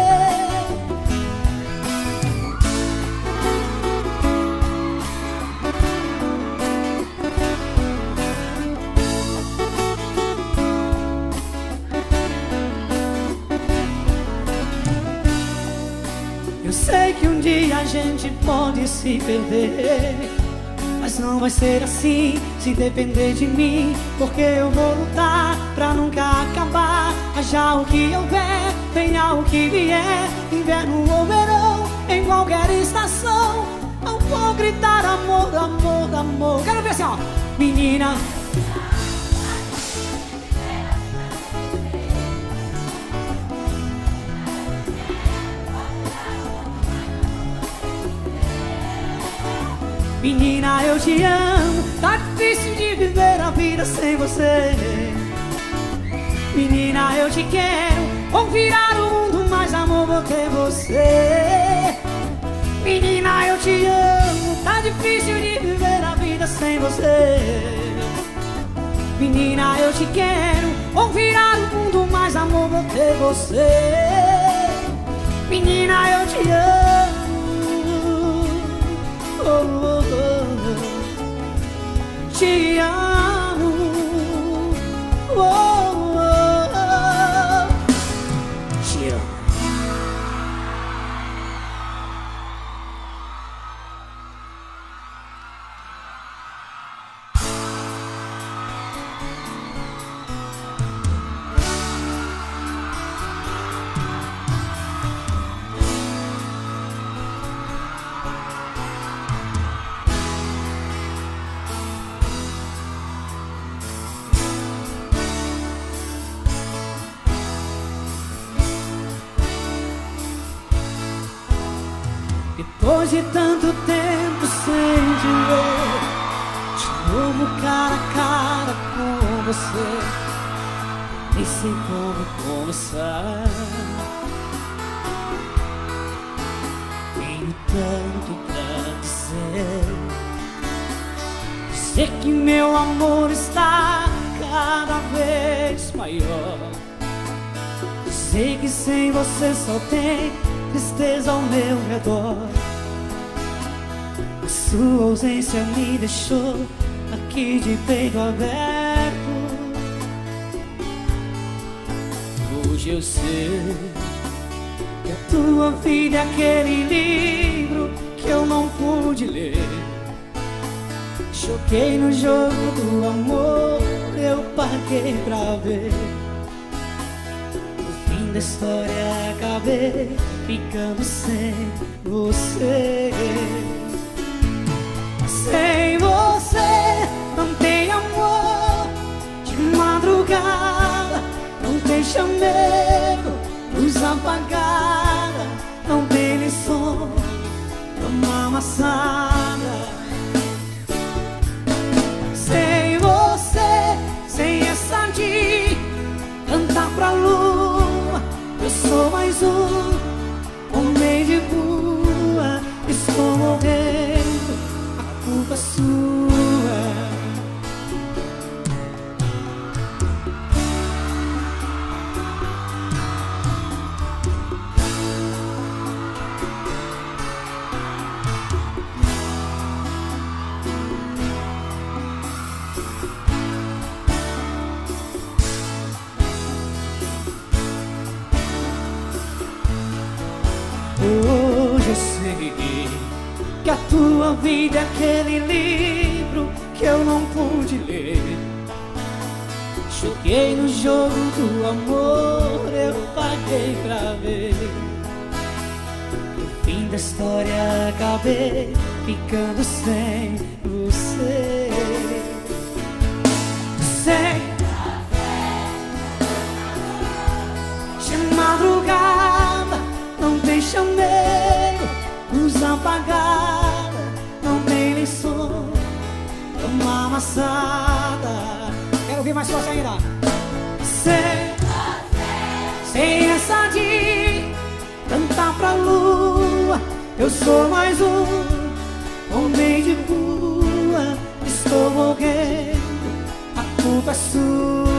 Sei que um dia a gente pode se perder Mas não vai ser assim. Se depender de mim Porque eu vou lutar pra nunca acabar. Haja o que houver, venha o que vier. Inverno ou verão, em qualquer estação. Eu vou gritar amor, amor, amor. Quero ver assim ó. Menina Menina, eu te amo. Tá difícil de viver a vida sem você. Menina, eu te quero. Vou virar o mundo, mas amor, vou ter você. Menina, eu te amo. Tá difícil de viver a vida sem você. Menina, eu te quero. Vou virar o mundo, mas amor, vou ter você. Menina, eu te amo. Oh, oh. Te amo. Oh. Sem você só tem tristeza ao meu redor. A sua ausência me deixou aqui de peito aberto. Hoje eu sei que a tua vida é aquele livro que eu não pude ler. Choquei no jogo do amor, eu paguei pra ver. História acabei ficando sem você. Sem você não tem amor de madrugada, não tem chamego, luz apagada, não tem lição, uma amassada. Sou mais um vida é aquele livro que eu não pude ler. Joguei no jogo do amor, eu paguei pra ver. No fim da história acabei ficando sem você. Sem de madrugada, não deixa medo, luz apagada, som, uma amassada ouvir mais forte ainda. Sem, sem essa de cantar pra lua, eu sou mais um homem de rua. Estou morrendo, a culpa é sua.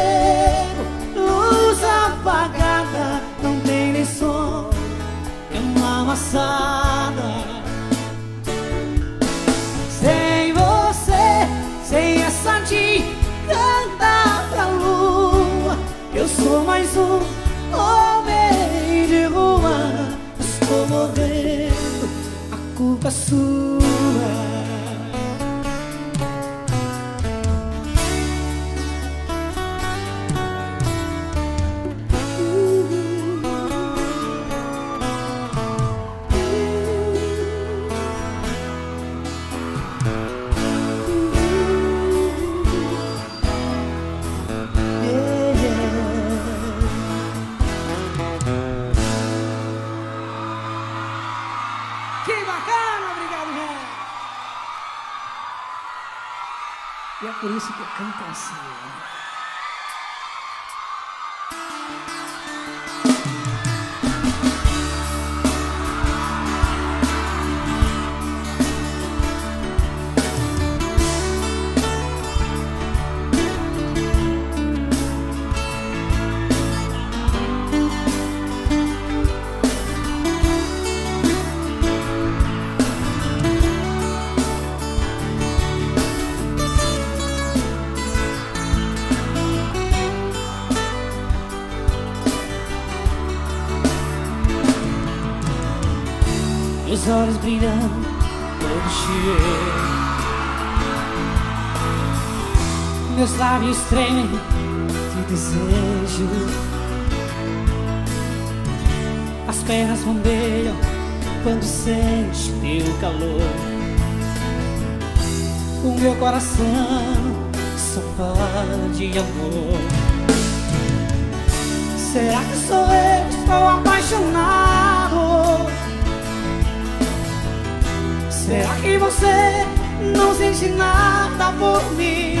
Tem chamego, luz apagada é uma amassada. Sem você, sem essa de cantar pra lua, eu sou mais um homem de rua. Estou morrendo, a culpa é sua. Por isso que eu canto assim. olhos brilhando todo cheio. Meus lábios tremem de desejo. As pernas bombeiam quando sente teu calor. O meu coração só fala de amor. Será que sou eu que estou apaixonado? Será que você não sente nada por mim?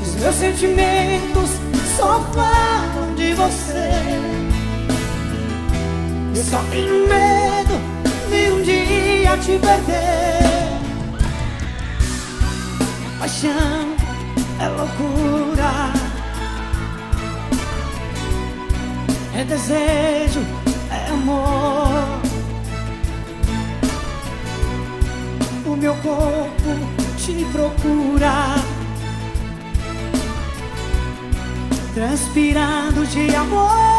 Os meus sentimentos só falam de você. Eu só tenho medo de um dia te perder. Paixão é loucura, é desejo, é amor. Meu corpo te procura, transpirando de amor.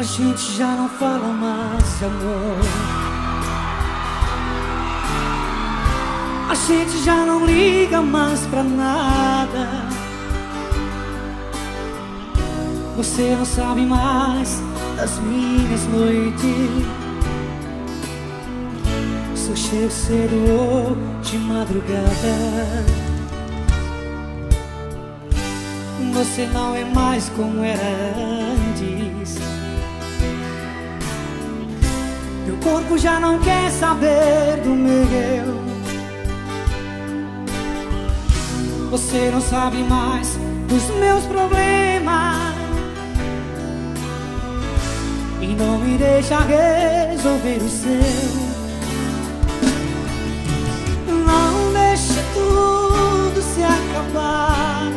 A gente já não fala mais amor. A gente já não liga mais pra nada. Você não sabe mais das minhas noites. Sou cheio cedo ou de madrugada. Você não é mais como era antes. Corpo já não quer saber do meu. Você não sabe mais dos meus problemas. E não me deixa resolver o seu. Não deixe tudo se acabar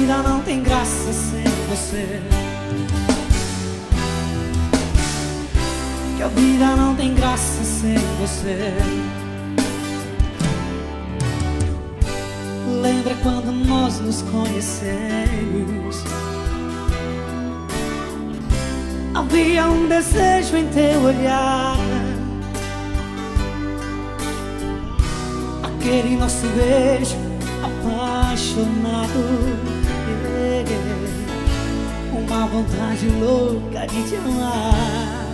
vida não tem graça sem você. Que a vida não tem graça sem você. Lembra quando nós nos conhecemos? Havia um desejo em teu olhar. Aquele nosso beijo apaixonado. Uma vontade louca de te amar.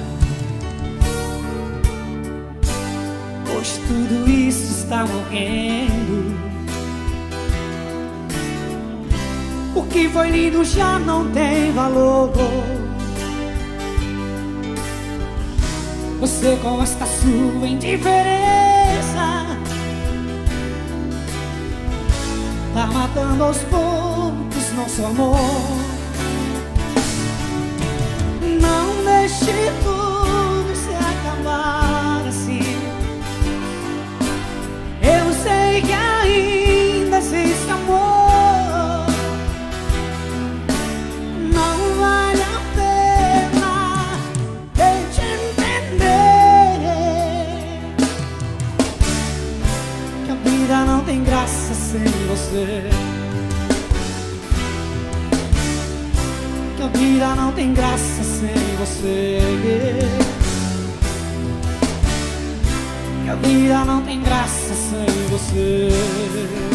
Hoje tudo isso está morrendo. O que foi lindo já não tem valor. Você com esta sua indiferença Tá matando aos poucos nosso amor você Que a vida não tem graça sem você Que a vida não tem graça sem você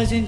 que a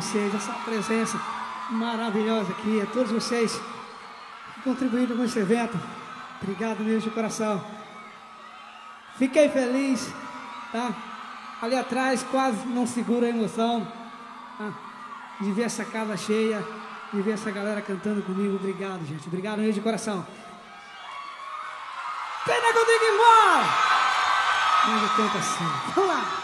vocês, essa presença maravilhosa aqui, a todos vocês que contribuíram com esse evento. Obrigado mesmo de coração. Fiquei feliz, tá? Ali atrás quase não segura a emoção tá? de ver essa casa cheia, de ver essa galera cantando comigo. Obrigado, gente. Obrigado mesmo de coração. Pena que eu tenho que ir embora! Mas eu canto assim. Vamos lá!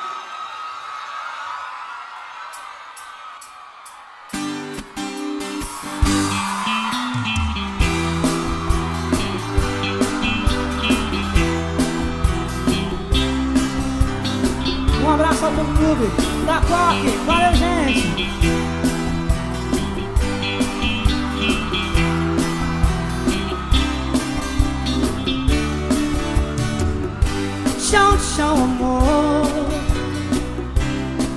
Clube da Coque. Valeu, gente. Tchau, tchau, amor.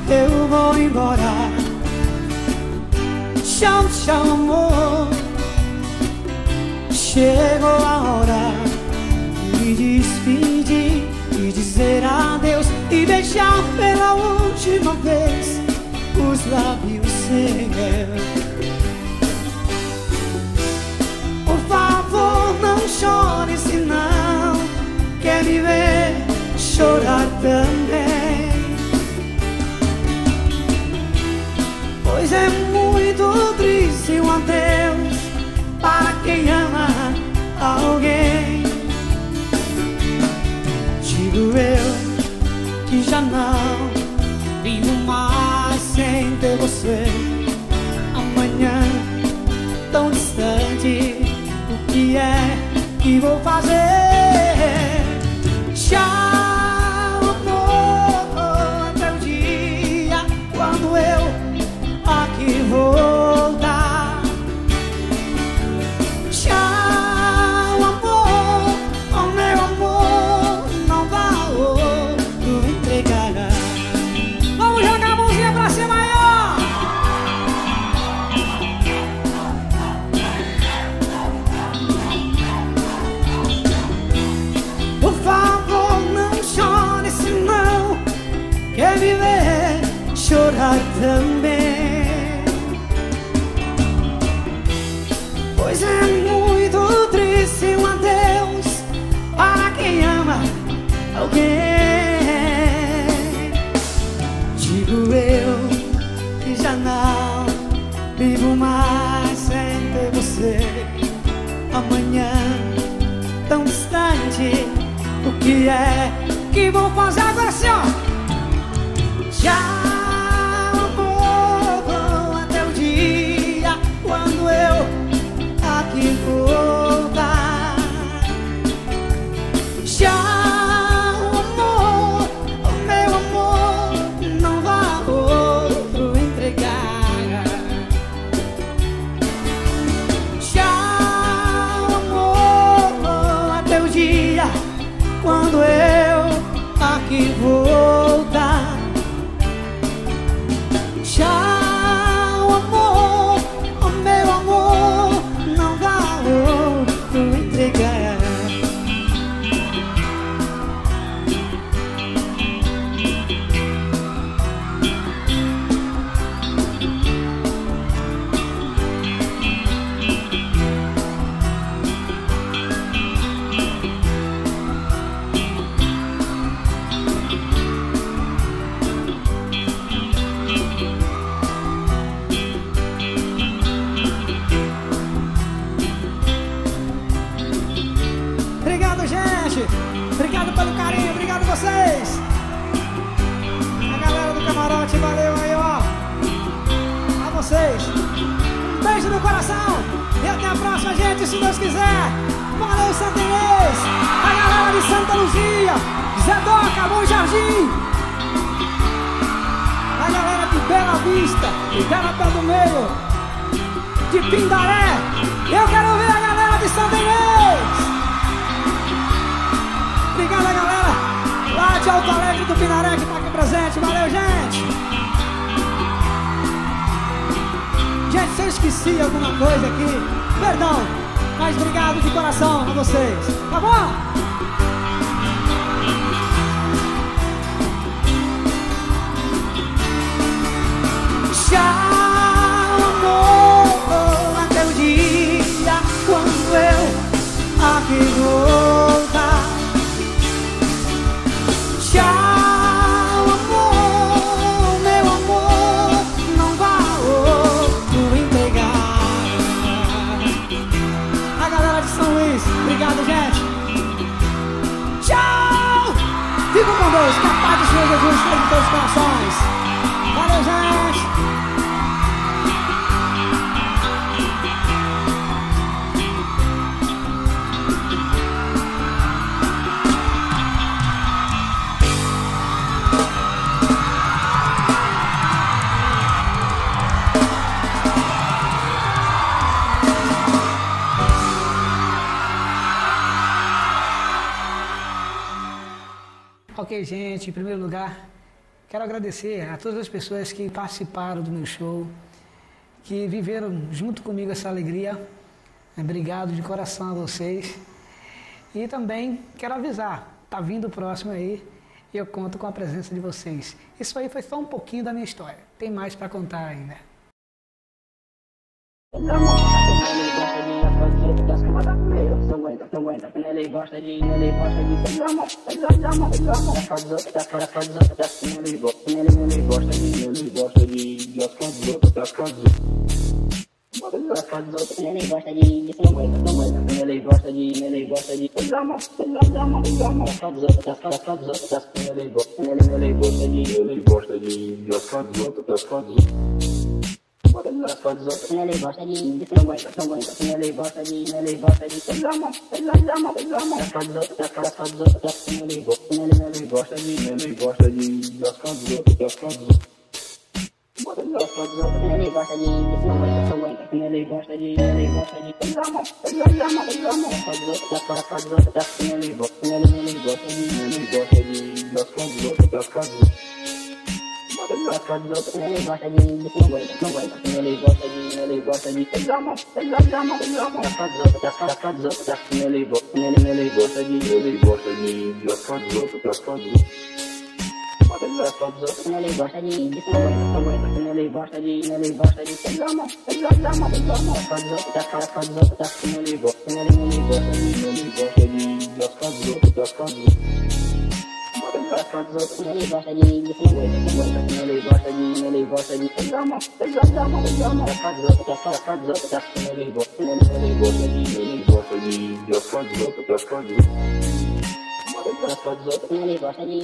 Eu vou embora. Tchau, tchau, amor. Chegou a hora de despedir dizer adeus e beijar pela última vez os lábios seus. Por favor, não chore se não quer me ver chorar também. Pois é muito triste um adeus para quem ama alguém. Já não vivo mais sem ter você. Amanhã, tão distante, o que é que vou fazer? Tchau, amor, até o dia quando eu aqui vou. vivo mais sem ter você. Amanhã, tão distante, o que é que vou fazer agora, senhor? Já. Doca, Bom Jardim. A galera de Bela Vista. De Garapé do Meio. De Pindaré. Eu quero ver a galera de Santa Inês. Obrigado, galera. Lá de Alto Alegre do Pinaré que tá aqui presente. Valeu, gente. Gente, se eu esqueci alguma coisa aqui, perdão. Mas obrigado de coração a vocês. Tá bom? Jesus esteja em todos os corações. Valeu, gente! Ok, gente, em primeiro lugar, quero agradecer a todas as pessoas que participaram do meu show, que viveram junto comigo essa alegria. Obrigado de coração a vocês. E também quero avisar, tá vindo o próximo aí e eu conto com a presença de vocês. Isso aí foi só um pouquinho da minha história. Tem mais para contar ainda. Ele gosta de, ele gosta de pegar mão, pegar mão, pegar mão. Faz outro, tá fora, faz outro, tá assim, ele gosta, ele, ele gosta de, ele gosta de, das faz outro, das faz outro. Faz outro, ele gosta de, de não aguenta, não aguenta. Ele gosta de, ele gosta de pegar mão, pegar mão, pegar mão. Faz outro, tá fora, faz outro, tá assim, ele gosta, ele, ele gosta de, ele gosta de, das faz outro, das faz outro. Ele gosta de não aguenta, não aguenta. Ele gosta de, ele gosta de pegar mão, pegar mão, pegar mão. Faz outro, tá fora, faz outro, tá assim, ele gosta, ele, ele gosta de, ele gosta de, das faz outro, das faz outro. Ele gosta de, não aguenta, não aguenta. Ele gosta de, ele gosta de pegar mão, pegar mão, pegar mão. Faz outro, tá fora, faz outro, tá assim, ele gosta, ele, ele gosta de, ele gosta de, das faz outro, das faz outro. Ele gosta de, não aguenta, não aguenta. Ele gosta de, ele gosta de pegar mão, pegar mão, pegar mão. Faz outro, tá fora, faz outro, tá assim, ele gosta, ele, ele gosta de, ele gosta de, das faz outro, das faz outro. Ele gosta de, não aguenta, não aguenta. Ele gosta de, ele gosta de pegar mão, pegar mão, pegar mão. Faz outro, tá fora, faz outro, tá assim, ele gosta, ele, ele gosta de, ele gosta de, das faz outro, das faz outro. gosta de me gosta de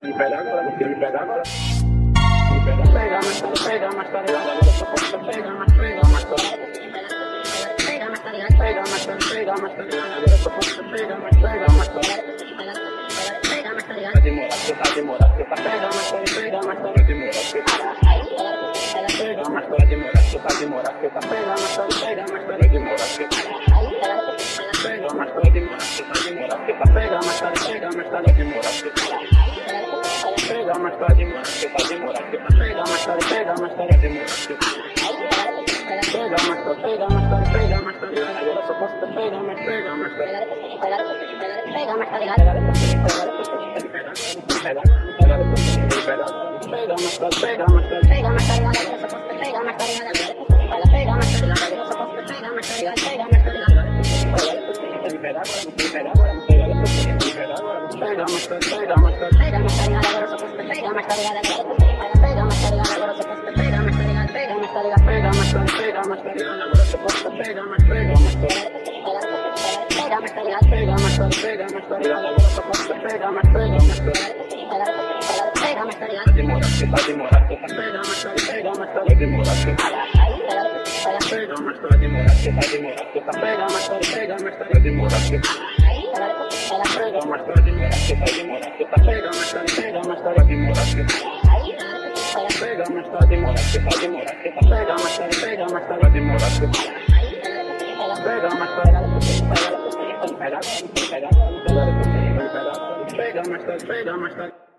pega pega pega, pega, pega, pega, pega, pega, pega. Pega, mas tá demorado, tá demorado, pega, mas tá demorado, pega, mas tá demorado. Pega, I you. Pega, mas tá, pega, mas tá.